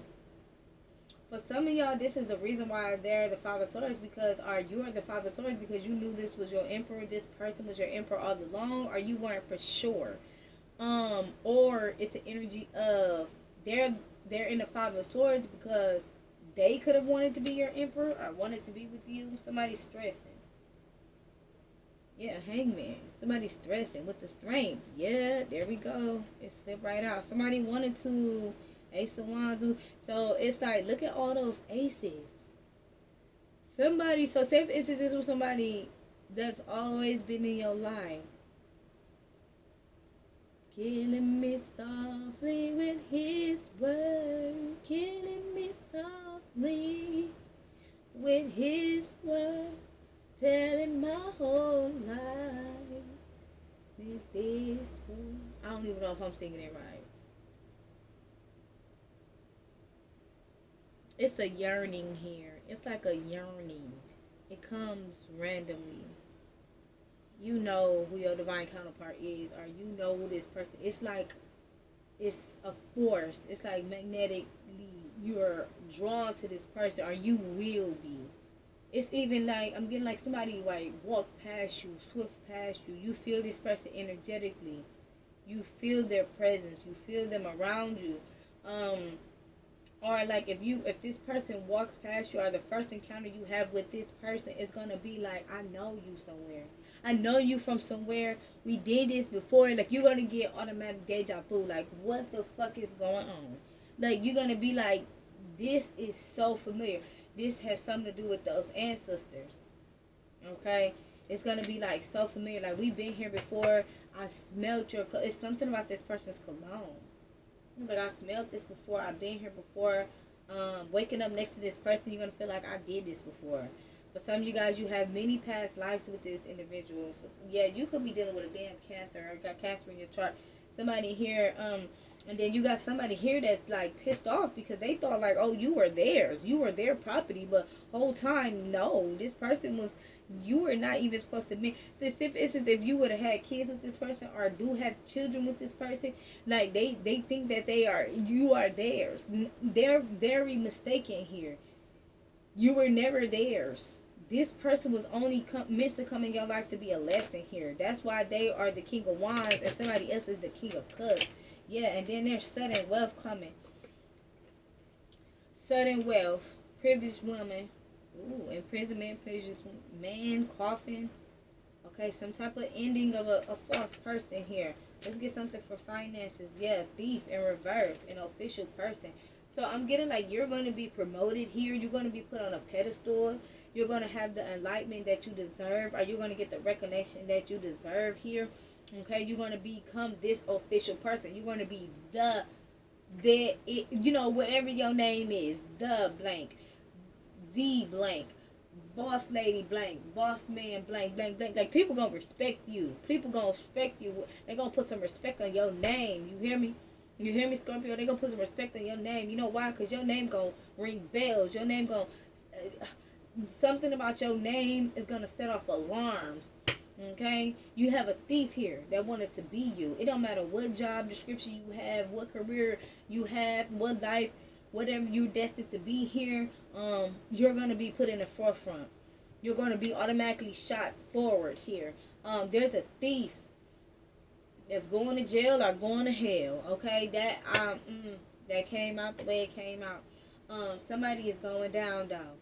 For some of y'all, this is the reason why they're the Swords because are you are the Swords because you knew this was your emperor, this person was your emperor all along, or you weren't for sure. Um, or it's the energy of they're they're in the Five of Swords because they could have wanted to be your emperor or wanted to be with you. Somebody's stressing. Yeah, hangman. Somebody's stressing with the strength. Yeah, there we go. It flipped right out. Somebody wanted to Ace of Wands. So it's like, look at all those aces. Somebody, so say instance, this was somebody that's always been in your life. Killing me softly with his word. Killing me softly with his word. Telling my whole life with his word. I don't even know if I'm singing it right. It's a yearning here. It's like a yearning. It comes randomly. You know who your divine counterpart is, or you know who this person. It's like it's a force. It's like magnetically you're drawn to this person, or you will be. It's even like I'm getting like somebody like walk past you, swift past you. You feel this person energetically. You feel their presence. You feel them around you. Um, or like if you if this person walks past you or the first encounter you have with this person is gonna be like i know you somewhere. I know you from somewhere. We did this before. Like you're gonna get automatic deja vu. Like what the fuck is going on? Like you're gonna be like this is so familiar. This has something to do with those ancestors. Okay? It's gonna be like so familiar. Like we've been here before. I smelled your it's something about this person's cologne like I smelled this before. I've been here before. Um, waking up next to this person, you're gonna feel like I did this before. For some of you guys, you have many past lives with this individual. Yeah, you could be dealing with a damn cancer or got cancer in your chart. Somebody here, um, and then you got somebody here that's like pissed off because they thought like, oh, you were theirs, you were their property, but whole time, no, this person was you were not even supposed to be. Since if it's if you would have had kids with this person or do have children with this person, like they they think that they are you are theirs. They're very mistaken here. You were never theirs. This person was only come, meant to come in your life to be a lesson here. That's why they are the king of wands and somebody else is the king of cups. Yeah, and then there's sudden wealth coming. Sudden wealth, privileged woman, Ooh, imprisonment, prejudice, man, coffin. Okay, some type of ending of a, a false person here. Let's get something for finances. Yeah, thief in reverse, an official person. So I'm getting like you're going to be promoted here. You're going to be put on a pedestal. You're going to have the enlightenment that you deserve. Are you're going to get the recognition that you deserve here. Okay, you're going to become this official person. You're going to be the, the, it, you know, whatever your name is, the blank the blank, boss lady blank, boss man blank, blank, blank. Like people gonna respect you. People gonna respect you. They gonna put some respect on your name. You hear me? You hear me, Scorpio? They gonna put some respect on your name. You know why? Cause your name gonna ring bells. Your name gonna uh, something about your name is gonna set off alarms. Okay, you have a thief here that wanted to be you. It don't matter what job description you have, what career you have, what life whatever you're destined to be here, um, you're going to be put in the forefront. You're going to be automatically shot forward here. Um, there's a thief that's going to jail or going to hell. Okay, that um, mm, that came out the way it came out. Um, somebody is going down though.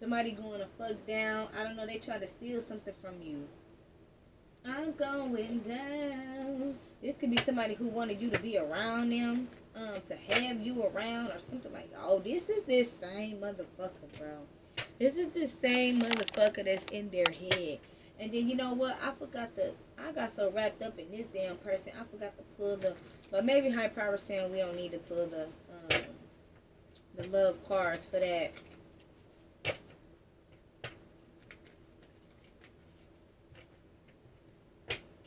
Somebody going to fuck down. I don't know. They try to steal something from you. I'm going down. This could be somebody who wanted you to be around them um, to have you around or something like, oh, this is this same motherfucker, bro. This is the same motherfucker that's in their head. And then you know what? I forgot the. I got so wrapped up in this damn person. I forgot to pull the. But maybe high power saying we don't need to pull the um, the love cards for that.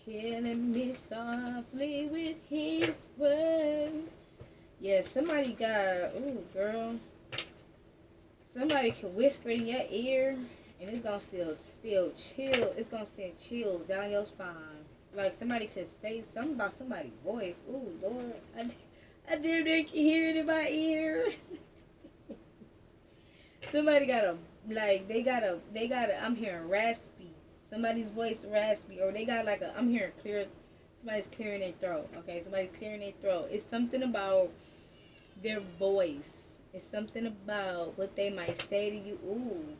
Killing me softly with his word. Yeah, somebody got. Ooh, girl. Somebody can whisper in your ear and it's gonna still spill chill. It's gonna send chills down your spine. Like somebody could say something about somebody's voice. Ooh, Lord, I, I damn near can hear it in my ear. somebody got a like they got a they got a I'm hearing raspy. Somebody's voice raspy, or they got like a I'm hearing clear. Somebody's clearing their throat. Okay, somebody's clearing their throat. It's something about their voice. It's something about what they might say to you. Ooh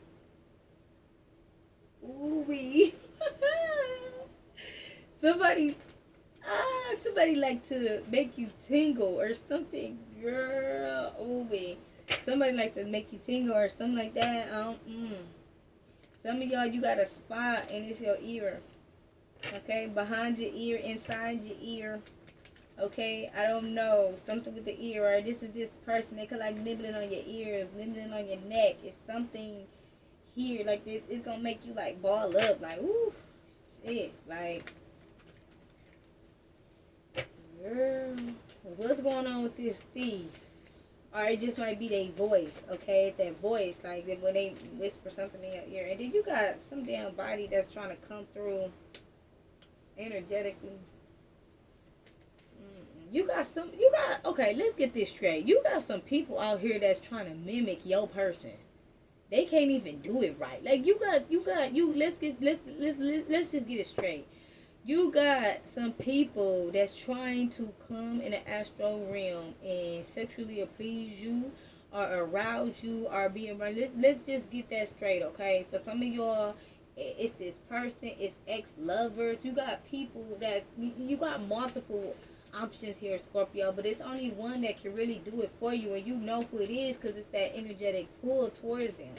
Ooh wee. somebody ah somebody like to make you tingle or something, girl. Ooh wee. Somebody like to make you tingle or something like that. Um mm. Some of y'all you got a spot and it's your ear. Okay, behind your ear, inside your ear. Okay, I don't know. Something with the ear or this is this person. They could like nibbling on your ears, nibbling on your neck. It's something here like this, it's gonna make you like ball up, like ooh, shit, like. Girl, what's going on with this thief? Or it just might be their voice, okay? That voice, like when they whisper something in your ear, and then you got some damn body that's trying to come through energetically. You got some. You got okay. Let's get this straight. You got some people out here that's trying to mimic your person they can't even do it right. Like you got, you got, you. Let's get, let's let's let's just get it straight. You got some people that's trying to come in the astral realm and sexually appease you or arouse you or be around. Let's let's just get that straight, okay? For some of y'all, it's this person, it's ex lovers. You got people that you got multiple options here, Scorpio, but it's only one that can really do it for you, and you know who it is because it's that energetic pull towards them.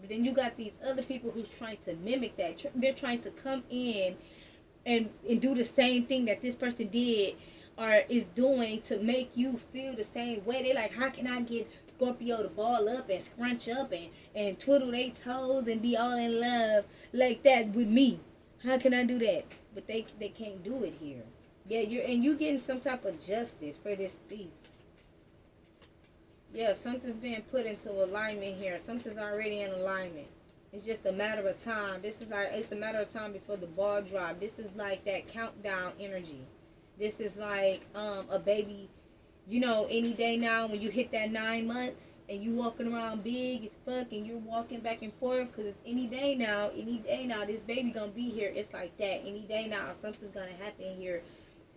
But then you got these other people who's trying to mimic that. They're trying to come in and and do the same thing that this person did or is doing to make you feel the same way. They're like, how can I get Scorpio to ball up and scrunch up and, and twiddle their toes and be all in love like that with me? How can I do that? But they they can't do it here. Yeah, you're and you getting some type of justice for this thief. Yeah, something's being put into alignment here. Something's already in alignment. It's just a matter of time. This is like it's a matter of time before the ball drop. This is like that countdown energy. This is like um a baby, you know, any day now when you hit that nine months and you walking around big as fuck and you're walking back and forth because it's any day now, any day now, this baby gonna be here. It's like that. Any day now, something's gonna happen here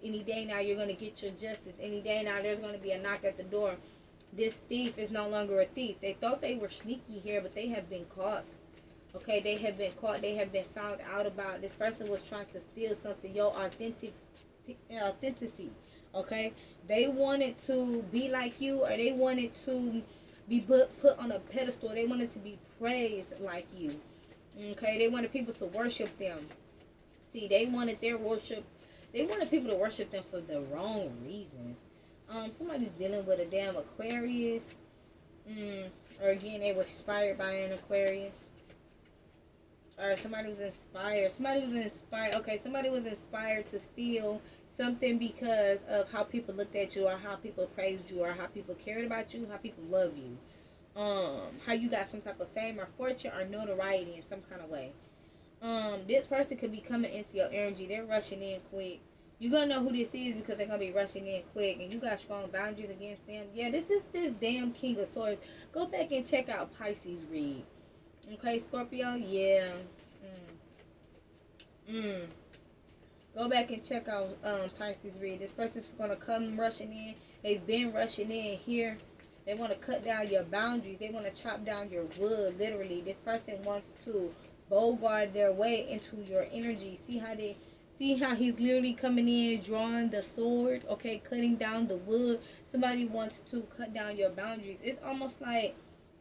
any day now you're going to get your justice. Any day now there's going to be a knock at the door. This thief is no longer a thief. They thought they were sneaky here, but they have been caught. Okay, they have been caught. They have been found out about. This person was trying to steal something. Your authentic uh, authenticity. Okay, they wanted to be like you, or they wanted to be put put on a pedestal. They wanted to be praised like you. Okay, they wanted people to worship them. See, they wanted their worship they wanted people to worship them for the wrong reasons. Um, somebody's dealing with a damn Aquarius. Mm, or again, they were inspired by an Aquarius. Or somebody was inspired. Somebody was inspired. Okay, somebody was inspired to steal something because of how people looked at you or how people praised you or how people cared about you, how people love you. Um, how you got some type of fame or fortune or notoriety in some kind of way um, this person could be coming into your energy. They're rushing in quick. You're gonna know who this is because they're gonna be rushing in quick, and you got strong boundaries against them. Yeah, this is this damn King of Swords. Go back and check out Pisces read. Okay, Scorpio. Yeah. Mm. Mm. Go back and check out um, Pisces read. This person's gonna come rushing in. They've been rushing in here. They want to cut down your boundaries. They want to chop down your wood. Literally, this person wants to bogart their way into your energy. See how they see how he's literally coming in, drawing the sword, okay, cutting down the wood. Somebody wants to cut down your boundaries. It's almost like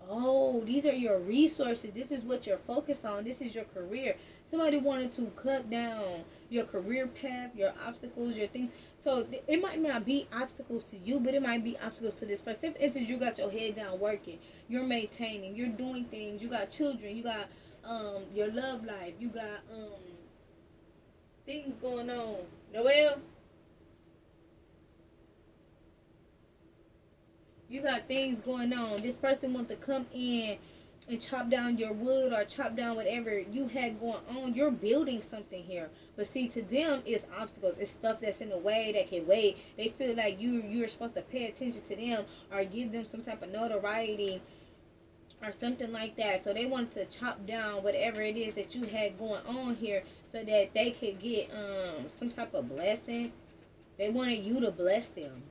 Oh, these are your resources. This is what you're focused on. This is your career. Somebody wanted to cut down your career path, your obstacles, your things. So it might not be obstacles to you, but it might be obstacles to this person. If instance you got your head down working, you're maintaining, you're doing things, you got children, you got um your love life, you got um things going on. Noel, you got things going on. This person wants to come in and chop down your wood or chop down whatever you had going on. You're building something here. But see, to them, it's obstacles. It's stuff that's in the way that can wait. They feel like you you're supposed to pay attention to them or give them some type of notoriety or something like that. So they wanted to chop down whatever it is that you had going on here so that they could get um some type of blessing. They wanted you to bless them.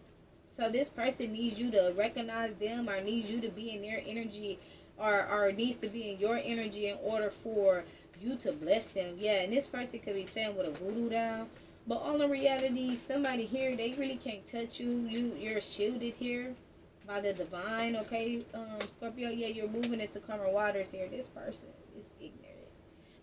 So this person needs you to recognize them or needs you to be in their energy or, or needs to be in your energy in order for you to bless them. Yeah, and this person could be playing with a voodoo doll. But all in reality, somebody here, they really can't touch you. You you're shielded here by the divine, okay? Um, Scorpio, yeah, you're moving into calmer waters here. This person is ignorant.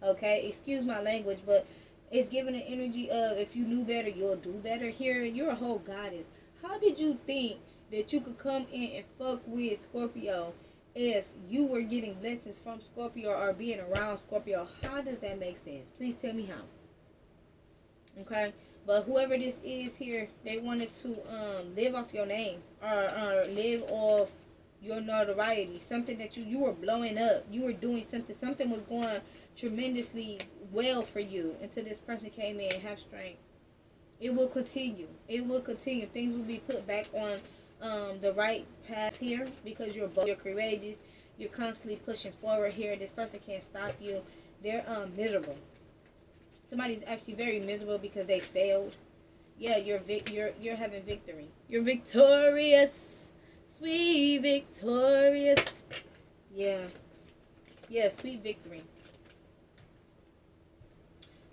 Okay, excuse my language, but it's giving an energy of if you knew better, you'll do better here. You're a whole goddess. How did you think that you could come in and fuck with Scorpio if you were getting blessings from Scorpio or being around Scorpio. How does that make sense? Please tell me how. Okay? But whoever this is here, they wanted to um, live off your name or, live off your notoriety. Something that you, you were blowing up. You were doing something. Something was going tremendously well for you until this person came in and have strength. It will continue. It will continue. Things will be put back on um, the right path here because you're both, you're courageous. You're constantly pushing forward here. This person can't stop you. They're um, miserable. Somebody's actually very miserable because they failed. Yeah, you're vic- you're you're having victory. You're victorious, sweet victorious. Yeah, yeah, sweet victory.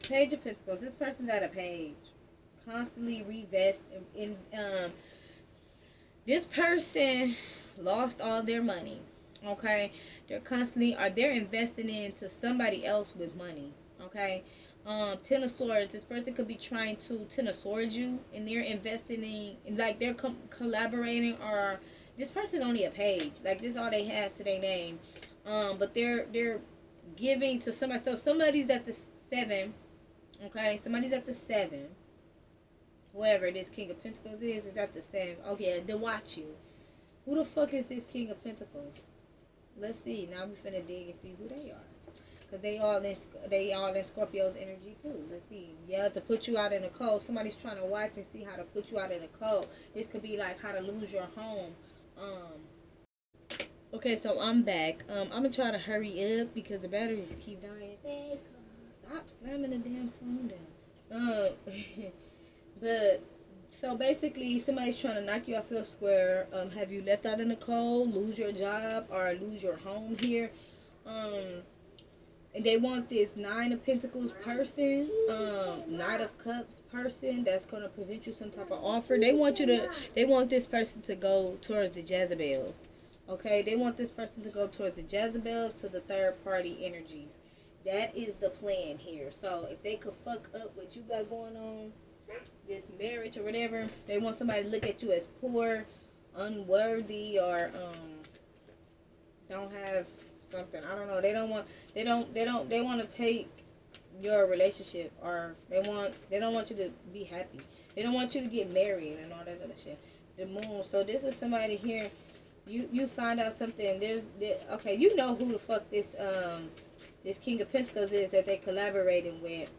Page of Pentacles. This person's at a page, constantly revest in, in um this person lost all their money okay they're constantly are they're investing into somebody else with money okay um swords this person could be trying to ten of swords you and they're investing in like they're com- collaborating or this person only a page like this is all they have to their name um but they're they're giving to somebody so somebody's at the seven okay somebody's at the seven whoever this King of Pentacles is, is at the same. Oh yeah, they watch you. Who the fuck is this King of Pentacles? Let's see. Now we're finna dig and see who they are. Cause they all in they all in Scorpio's energy too. Let's see. Yeah, to put you out in the cold. Somebody's trying to watch and see how to put you out in the cold. This could be like how to lose your home. Um. Okay, so I'm back. Um, I'm gonna try to hurry up because the batteries keep dying. Stop slamming the damn phone down. Uh. But so basically, somebody's trying to knock you off your square. Um, have you left out in the cold, lose your job, or lose your home here? Um, and they want this Nine of Pentacles person, um, Knight of Cups person that's gonna present you some type of offer. They want you to. They want this person to go towards the Jezebel. Okay, they want this person to go towards the Jezebels to the third party energies. That is the plan here. So if they could fuck up what you got going on this marriage or whatever, they want somebody to look at you as poor, unworthy, or um, don't have something. I don't know. They don't want. They don't. They don't. They want to take your relationship, or they want. They don't want you to be happy. They don't want you to get married and all that other shit. The moon. So this is somebody here. You you find out something. There's there, okay. You know who the fuck this um this King of Pentacles is that they collaborating with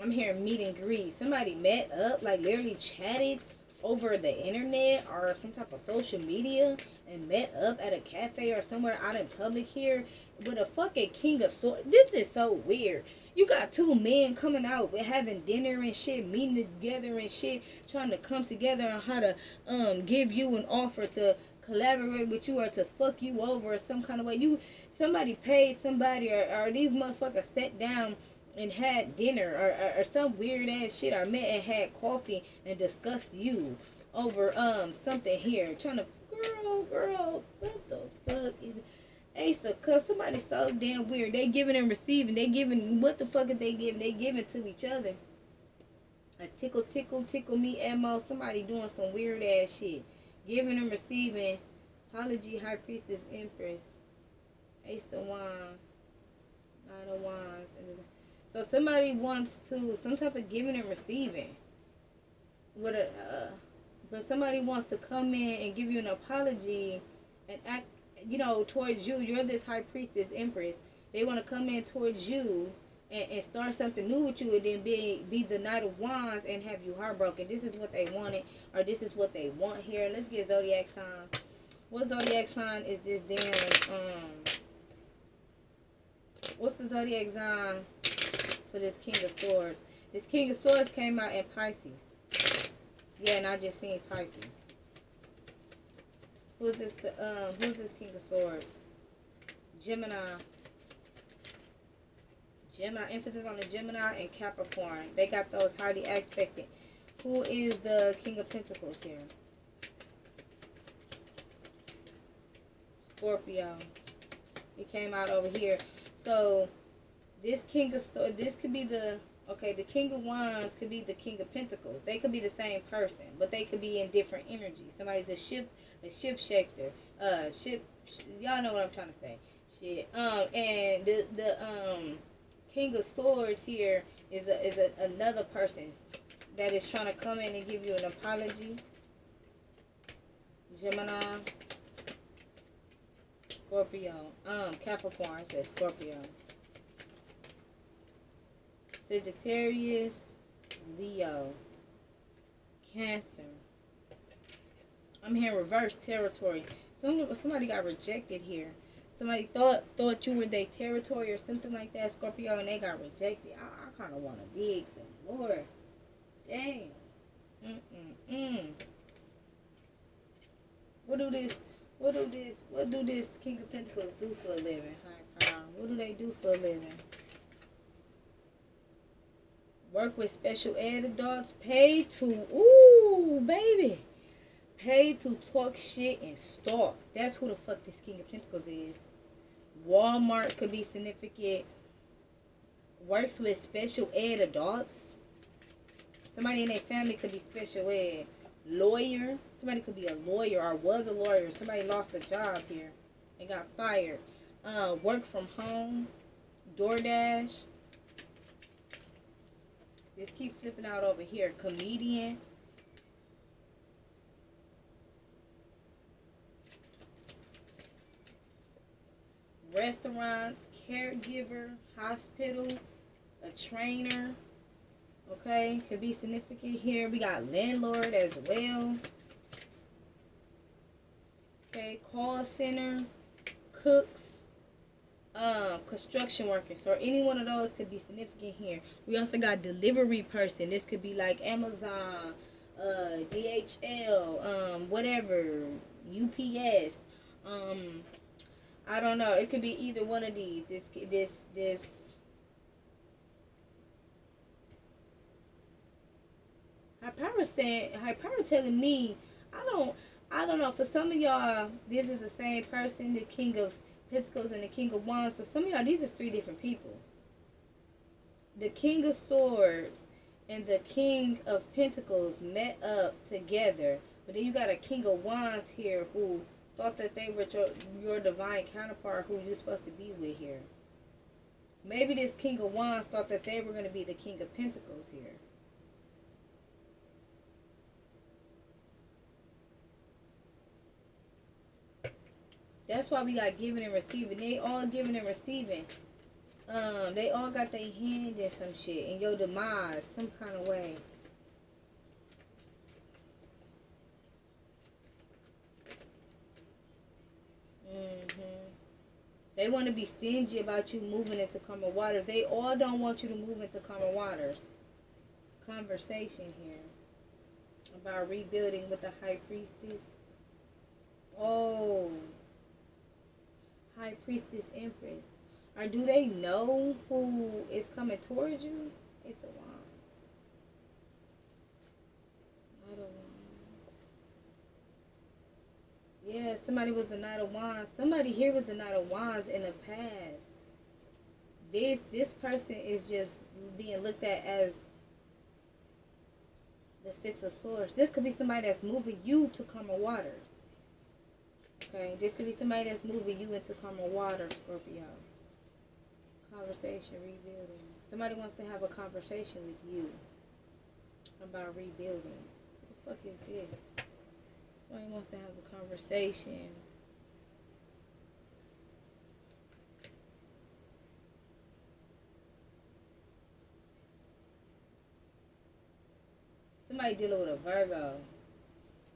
I'm hearing meet and greet. Somebody met up, like literally chatted over the internet or some type of social media and met up at a cafe or somewhere out in public here with a fucking king of swords. This is so weird. You got two men coming out with having dinner and shit, meeting together and shit, trying to come together on how to um give you an offer to collaborate with you or to fuck you over some kind of way. You somebody paid somebody or, or these motherfuckers sat down and had dinner or, or, or some weird ass shit or met and had coffee and discussed you over um something here trying to girl girl what the fuck is So, cause somebody's so damn weird. They giving and receiving. They giving what the fuck is they giving? They giving to each other. A tickle, tickle, tickle me ammo. Somebody doing some weird ass shit. Giving and receiving. Apology, High Priestess, Empress. Ace of Wands. Nine of Wands. So somebody wants to, some type of giving and receiving. With a, uh, but somebody wants to come in and give you an apology and act you know, towards you. You're this high priestess, empress. They want to come in towards you and, and start something new with you, and then be be the knight of wands and have you heartbroken. This is what they wanted, or this is what they want here. Let's get zodiac sign. What zodiac sign is this damn? Um, what's the zodiac sign for this King of Swords? This King of Swords came out in Pisces. Yeah, and I just seen Pisces. Who's this? Um, who's this King of Swords? Gemini. Gemini. Emphasis on the Gemini and Capricorn. They got those highly expected. Who is the King of Pentacles here? Scorpio. He came out over here. So this King of. This could be the Okay, the King of Wands could be the King of Pentacles. They could be the same person, but they could be in different energies. Somebody's a ship, a ship shifter, uh, ship. Y'all know what I'm trying to say. Shit. Um, and the the um King of Swords here is a is a, another person that is trying to come in and give you an apology. Gemini, Scorpio, um, Capricorn. Said Scorpio. Sagittarius, Leo, Cancer. I'm here in reverse territory. Some, somebody got rejected here. Somebody thought thought you were their territory or something like that, Scorpio, and they got rejected. I, I kind of want to dig some more. Damn. Mm-mm-mm. What do this, what do this, what do this King of Pentacles do for a living? What do they do for a living? Work with special ed adults. Pay to, ooh, baby. Pay to talk shit and stalk. That's who the fuck this King of Pentacles is. Walmart could be significant. Works with special ed adults. Somebody in their family could be special ed. Lawyer. Somebody could be a lawyer or was a lawyer. Somebody lost a job here and got fired. Uh, work from home. DoorDash Let's keep flipping out over here. Comedian. Restaurants, caregiver, hospital, a trainer. Okay, could be significant here. We got landlord as well. Okay, call center, cooks, um, construction workers or any one of those could be significant here. We also got delivery person. This could be like Amazon, uh, DHL, um, whatever, UPS. Um, I don't know. It could be either one of these. This, this, this. Power saying, high telling me, I don't, I don't know. For some of y'all, this is the same person, the king of Pentacles and the King of Wands. But some of y'all, these are three different people. The King of Swords and the King of Pentacles met up together. But then you got a King of Wands here who thought that they were your, your divine counterpart who you're supposed to be with here. Maybe this King of Wands thought that they were going to be the King of Pentacles here. That's why we got giving and receiving. They all giving and receiving. Um, they all got their hand in some shit in your demise, some kind of way. Mm-hmm. They want to be stingy about you moving into calmer waters. They all don't want you to move into calmer waters. Conversation here about rebuilding with the high priestess. Oh. High Priestess Empress. Or do they know who is coming towards you? It's a wand. Not a. Yes, somebody was the Knight of Wands. Somebody here was the Knight of Wands in the past. This this person is just being looked at as the Six of Swords. This could be somebody that's moving you to calmer waters. Okay, this could be somebody that's moving you into calmer water, Scorpio. Conversation, rebuilding. Somebody wants to have a conversation with you about rebuilding. What the fuck is this? Somebody wants to have a conversation. Somebody dealing with a Virgo.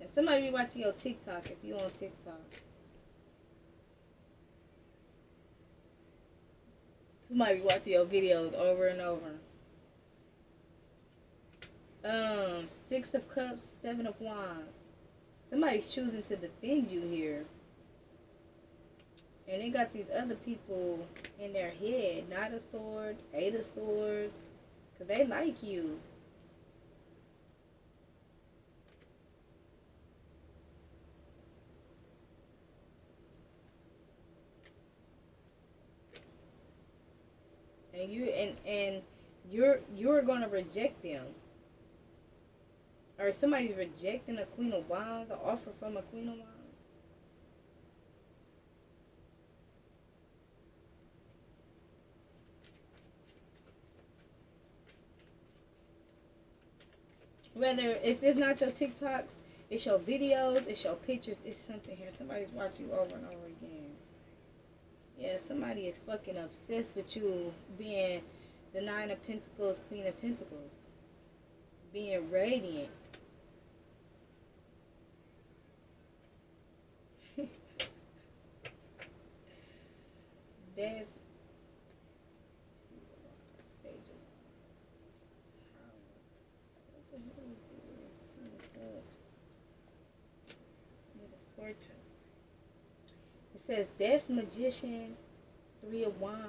And somebody be watching your TikTok if you on TikTok. Somebody be watching your videos over and over. Um, Six of Cups, Seven of Wands. Somebody's choosing to defend you here. And they got these other people in their head. Nine of Swords, Eight of Swords. Because they like you. And you and and you're you're gonna reject them or somebody's rejecting a queen of wands, an offer from a queen of wands. Whether if it's not your TikToks, it's your videos, it's your pictures, it's something here. Somebody's watching you over and over again. Yeah, somebody is fucking obsessed with you being the Nine of Pentacles, Queen of Pentacles. Being radiant. Death. Fortune says Death Magician, Three of Wands.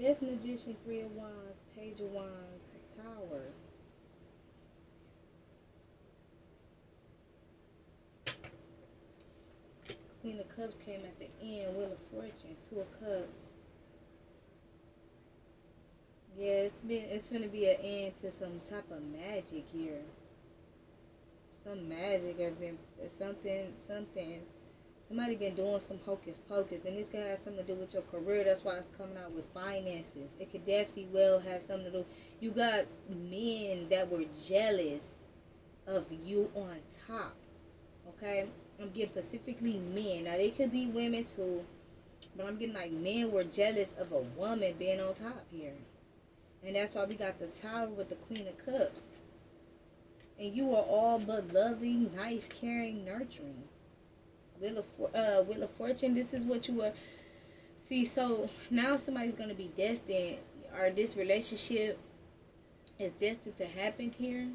Death Magician, Three of Wands, Page of Wands, Tower. Queen of Cups came at the end, Wheel of Fortune, Two of Cups. Yeah, it's been it's gonna be an end to some type of magic here some magic has been something something. Somebody been doing some hocus pocus and this could have something to do with your career. That's why it's coming out with finances. It could definitely well have something to do. You got men that were jealous of you on top okay? I'm getting specifically men. Now they could be women too but i'm getting like men were jealous of a woman being on top here. And that's why we got the tower with the queen of cups and you are all but loving, nice, caring, nurturing. Wheel of, uh, Wheel of Fortune, this is what you are. See, so now somebody's going to be destined, or this relationship is destined to happen here.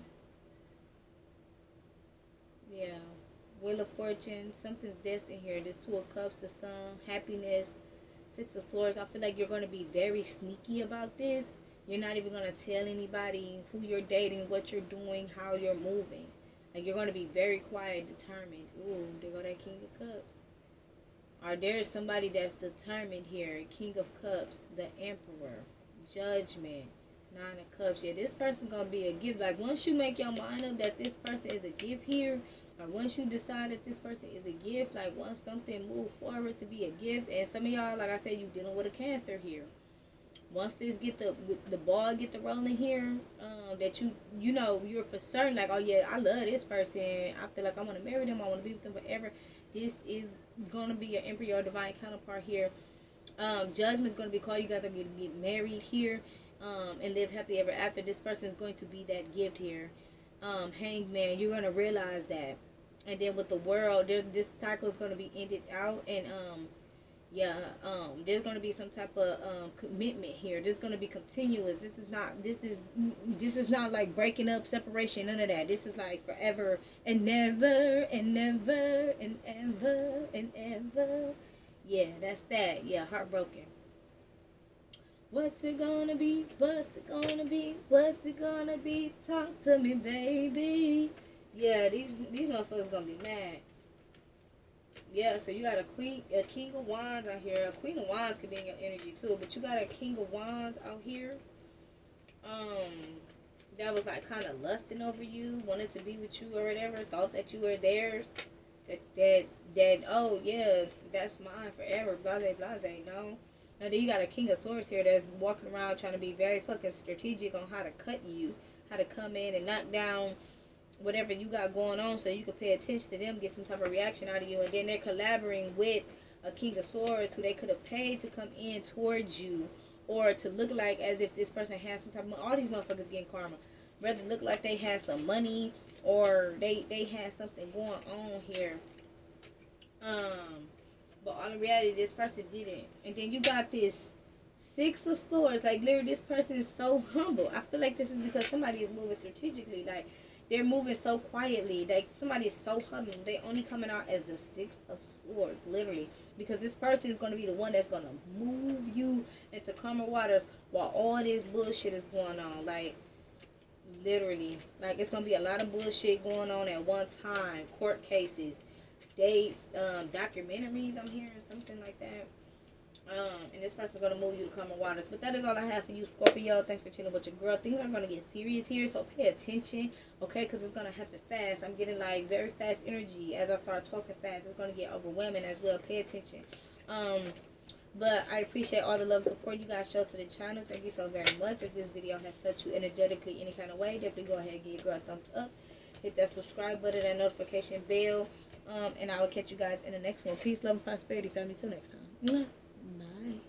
Yeah. Wheel of Fortune, something's destined here. This Two of Cups, the Sun, happiness, Six of Swords. I feel like you're going to be very sneaky about this you're not even going to tell anybody who you're dating, what you're doing, how you're moving. Like you're going to be very quiet, determined. Ooh, there go that King of Cups. Or there's somebody that's determined here. King of Cups, the Emperor, Judgment, Nine of Cups. Yeah, this person's going to be a gift. Like once you make your mind up that this person is a gift here, or once you decide that this person is a gift, like once something move forward to be a gift, and some of y'all, like I said, you dealing with a cancer here once this get the the ball get the rolling here, um, that you you know you're for certain like oh yeah I love this person I feel like I want to marry them I want to be with them forever. This is gonna be your emperor divine counterpart here. Um, judgment's gonna be called. You guys are gonna get married here um, and live happy ever after. This person is going to be that gift here. Um, hangman, you're gonna realize that, and then with the world, this cycle is gonna be ended out and um yeah, um, there's going to be some type of um, commitment here. There's going to be continuous. This is not. This is. This is not like breaking up, separation. None of that. This is like forever and never and never and ever and ever. Yeah, that's that. Yeah, heartbroken. What's it gonna be? What's it gonna be? What's it gonna be? Talk to me, baby. Yeah, these these motherfuckers gonna be mad. Yeah, so you got a queen, a king of wands out here. A queen of wands could be in your energy too, but you got a king of wands out here. Um, that was like kind of lusting over you, wanted to be with you or whatever, thought that you were theirs. That that that oh yeah, that's mine forever. Blase blase. No. Now then you got a king of swords here that's walking around trying to be very fucking strategic on how to cut you, how to come in and knock down whatever you got going on so you can pay attention to them, get some type of reaction out of you, and then they're collaborating with a king of swords who they could have paid to come in towards you or to look like as if this person has some type of all these motherfuckers getting karma. Rather look like they had some money or they they had something going on here. Um but all in reality this person didn't. And then you got this six of swords, like literally this person is so humble. I feel like this is because somebody is moving strategically. Like they're moving so quietly. Like somebody is so humble. They only coming out as the six of swords, literally. Because this person is gonna be the one that's gonna move you into calmer waters while all this bullshit is going on. Like literally. Like it's gonna be a lot of bullshit going on at one time. Court cases, dates, um, documentaries. I'm hearing something like that. Um, and this person's gonna move you to calmer waters. But that is all I have for you, Scorpio. Thanks for chilling with your girl. Things are gonna get serious here, so pay attention, okay? Because it's gonna happen fast. I'm getting like very fast energy as I start talking fast. It's gonna get overwhelming as well. Pay attention. Um, but I appreciate all the love and support you guys show to the channel. Thank you so very much. If this video has touched you energetically any kind of way, definitely go ahead and give your girl a thumbs up. Hit that subscribe button and notification bell. Um, and I will catch you guys in the next one. Peace, love, and prosperity, family. Till next time. Bye.